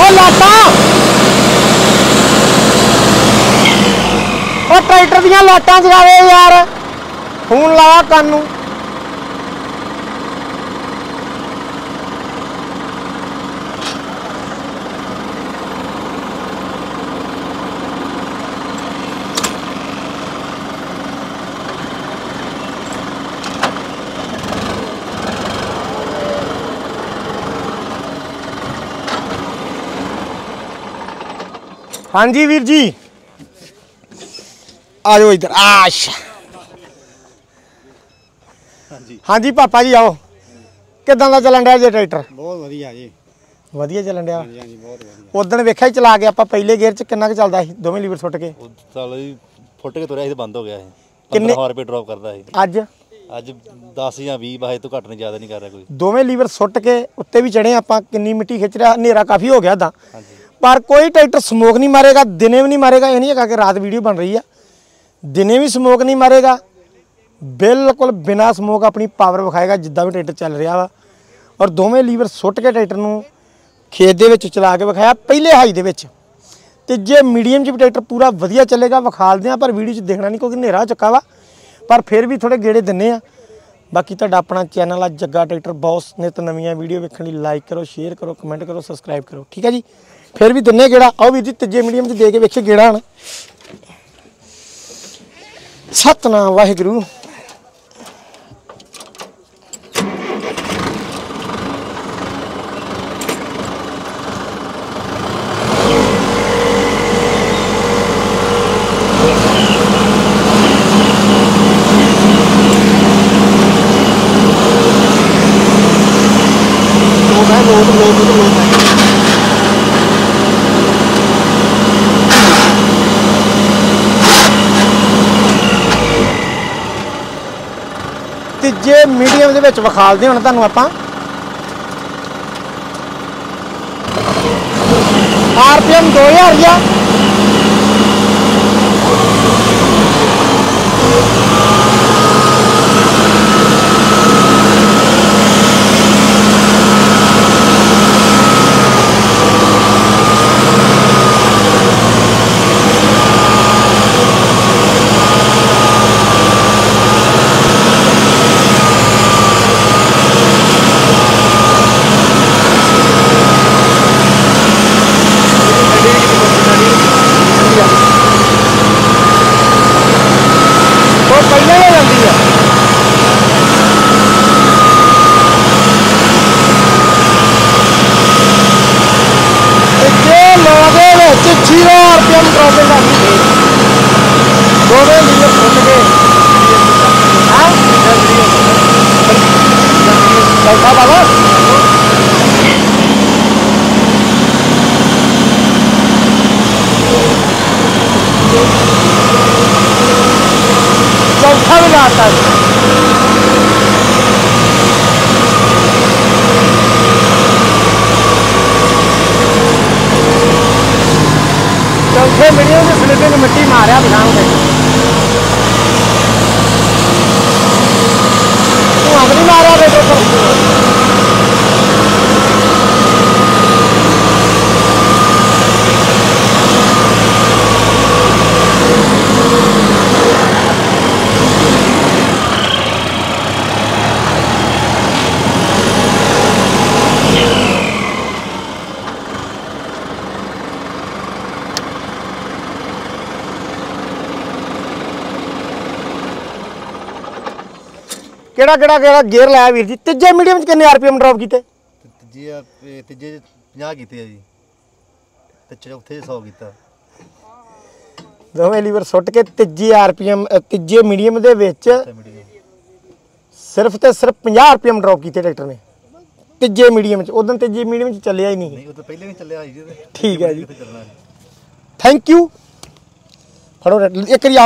[SPEAKER 1] ਉਹ ਲਾਟਾਂ ਉਹ ਟਰੈਕਟਰ ਦੀਆਂ ਲਾਟਾਂ ਜਗਾਵੇ ਯਾਰ। ਫੋਨ ਲਾਇਆ ਕੰਨ ਨੂੰ। ਹਾਂਜੀ ਵੀਰ ਜੀ। ਆ ਜਾਓ ਇੱਧਰ ਆਸ਼। ਹਾਂਜੀ। ਹਾਂਜੀ ਪਾਪਾ ਜੀ ਆਓ। ਕਿਦਾਂ ਦਾ ਚੱਲਣ ਡਿਆ ਜੇ ਟਰੈਕਟਰ?
[SPEAKER 7] ਬਹੁਤ ਵਧੀਆ ਜੀ।
[SPEAKER 1] ਵਧੀਆ ਚੱਲਣ ਡਿਆ।
[SPEAKER 7] ਹਾਂਜੀ ਬਹੁਤ ਵਧੀਆ।
[SPEAKER 1] ਉਦੋਂ ਵੇਖਿਆ ਹੀ ਚਲਾ ਕੇ ਆਪਾਂ ਪਹਿਲੇ ਗੇਅਰ 'ਚ ਕਿੰਨਾ ਕੁ ਚੱਲਦਾ ਸੀ? ਦੋਵੇਂ ਲੀਵਰ ਸੁੱਟ ਕੇ।
[SPEAKER 6] ਸਾਲ ਹੀ ਫੁੱਟ ਕੇ ਤੁਰਿਆ ਸੀ ਬੰਦ ਹੋ ਗਿਆ ਇਹ
[SPEAKER 1] ਕਿੰਨੇ-
[SPEAKER 6] 1500 ਰੁਪਏ ਡ੍ਰੌਪ ਕਰਦਾ ਸੀ।
[SPEAKER 1] ਅੱਜ?
[SPEAKER 6] ਅੱਜ 10 ਜਾਂ 20 ਬਾਹੇ ਤੋਂ ਘੱਟ ਨਹੀਂ ਜ਼ਿਆਦਾ ਨਹੀਂ ਕਰ ਰਿਹਾ ਕੋਈ।
[SPEAKER 1] ਦੋਵੇਂ ਲੀਵਰ ਸੁੱਟ ਕੇ ਉੱਤੇ ਵੀ ਚੜੇ ਆਪਾਂ ਕਿੰਨੀ ਮਿੱਟੀ ਖਿੱਚ ਰਿਹਾ ਹਨੇਰਾ ਕਾਫੀ ਹੋ ਗਿਆ ਤਾਂ
[SPEAKER 6] ਹਾਂਜੀ।
[SPEAKER 1] ਪਰ ਕੋਈ ਟਰੈਕਟਰ ਸਮੋਕ ਨਹੀਂ ਮਾਰੇਗਾ, ਦਿਨੇ ਵੀ ਨਹੀਂ ਮਾਰੇਗਾ, ਇਹ ਨਹੀਂ ਹੈਗਾ ਕਿ ਰਾਤ ਵੀਡੀਓ ਬਣ ਰਹੀ ਆ। ਦਿਨੇ ਵੀ ਸਮੋਕ ਨਹੀਂ ਮਾਰੇਗਾ, ਬਿਲਕੁਲ ਬਿਨਾ ਸਮੋਕ ਆਪਣੀ ਪਾਵਰ ਵਿਖਾਏਗਾ, ਜਿੱਦਾਂ ਵੀ ਟਰੈਕਟਰ ਚੱਲ ਰਿਹਾ ਵਾ। ਔਰ ਦੋਵੇਂ ਲੀਵਰ ਸੁੱਟ ਕੇ ਟਰੈਕਟਰ ਨੂੰ ਖੇਤ ਦੇ ਵਿੱਚ ਚਲਾ ਕੇ ਵਿਖਾਇਆ, ਪਹਿਲੇ ਹਾਈ ਦੇ ਵਿੱਚ। ਤੇ ਜੇ ਮੀਡੀਅਮ 'ਚ ਵੀ ਟਰੈਕਟਰ ਪੂਰਾ ਵਧੀਆ ਚੱਲੇਗਾ, ਵਿਖਾਲਦੇ ਆ, ਪਰ ਵੀਡੀਓ 'ਚ ਦੇਖਣਾ ਨਹੀਂ, ਕਿਉਂਕਿ ਹਨੇਰਾ ਹੋ ਚੁੱਕਾ ਵਾ। ਪਰ ਫਿਰ ਵੀ ਥੋੜੇ ਗੇੜੇ ਦਿੰਨੇ ਆ। ਬਾਕੀ ਤੁਹਾਡਾ ਆਪਣਾ ਚੈਨਲ ਆ, ਜੱਗਾ ਟਰੈਕਟਰ ਬੌਸ ਨਿਤ ਨਵੀਆਂ ਵੀਡੀਓ ਵੇਖਣ ਲਈ ਲਾਈਕ ਕਰੋ ਸ਼ੇਅਰ ਕਰੋ ਕਮੈਂਟ ਕਰੋ ਸਬਸਕ੍ਰਾਈਬ ਕਰੋ, ਠੀਕ ਹੈ ਜੀ? ਫਿਰ ਵੀ ਦਿੰਨੇ ਗੇੜਾ। ਆਓ ਵੀਰ ਜੀ, ਤੀਜੇ ਮੀਡੀਅਮ 'ਚ ਦੇ ਕੇ ਵੇਖੇ ਗੇੜਾ ਹਣ। ਸਤਨਾਮ ਵਾਹਿਗੁਰੂ ਤੀਜੇ ਮੀਡੀਅਮ ਦੇ ਵਿੱਚ ਵਿਖਾਲਦੇ ਹੁਣ ਤੁਹਾਨੂੰ ਆਪਾਂ। ਆਰਪੀਐਮ 2000 ਆ 0 ਰੁਪਏ ਡ੍ਰੌਪਿੰਗ ਦਾ ਸੀ ਦੋਵੇਂ ਲੀਵਰ ਫੁੱਟ ਗਏ। ਹਾਂ? ਚੌਥਾ ਬਾਬਾ ਚੌਥਾ ਵੀ ਲਾਤਾ ਜੀ ਚੌਥੇ ਮੀਡੀਅਮ ਦੇ ਸਲਿੱਪੇ ਨੂੰ ਮਿੱਟੀ ਮਾਰਿਆ ਬਿਠਾਉਂ ਤੇ ਤੂੰ ਆਪਣੀ ਮਾਰਿਆ ਬੇਟੇ ਕਿਹੜਾ ਕਿਹੜਾ ਕਿਹੜਾ ਗੇਅਰ ਲਾਇਆ ਵੀਰ ਜੀ? ਤੀਜੇ ਮੀਡੀਅਮ ਚ ਕਿੰਨੇ ਆਰਪੀਐਮ ਡ੍ਰੌਪ ਕੀਤੇ?
[SPEAKER 6] ਤੀਜੇ ਆ ਇਹ ਤੀਜੇ 'ਚ 50 ਕੀਤੇ ਆ ਜੀ। ਤੇ ਚੌਥੇ 'ਚ 100 ਕੀਤਾ।
[SPEAKER 1] ਦੋਵੇਂ ਲੀਵਰ ਸੁੱਟ ਕੇ ਤੀਜੇ ਆਰਪੀਐਮ ਤੀਜੇ ਮੀਡੀਅਮ ਦੇ ਵਿੱਚ
[SPEAKER 6] ਤੇ
[SPEAKER 1] ਸਿਰਫ ਤੇ ਸਿਰਫ 50 ਆਰਪੀਐਮ ਡ੍ਰੌਪ ਕੀਤੇ ਟਰੈਕਟਰ ਨੇ। ਤੀਜੇ ਮੀਡੀਅਮ ਚ ਉਦੋਂ ਤੀਜੇ ਮੀਡੀਅਮ ਚ ਚੱਲਿਆ ਹੀ ਨਹੀਂ।
[SPEAKER 6] ਨਹੀਂ ਉਹ ਤਾਂ ਪਹਿਲੇ ਵੀ ਚੱਲਿਆ ਸੀ ਜੀ
[SPEAKER 1] ਠੀਕ ਹੈ ਜੀ।
[SPEAKER 6] ਕਿੱਥੇ ਚੱਲਣਾ ਜੀ
[SPEAKER 1] ਥੈਂਕ ਯੂ ਫੜੋ ਇੱਕ ਵਾਰੀ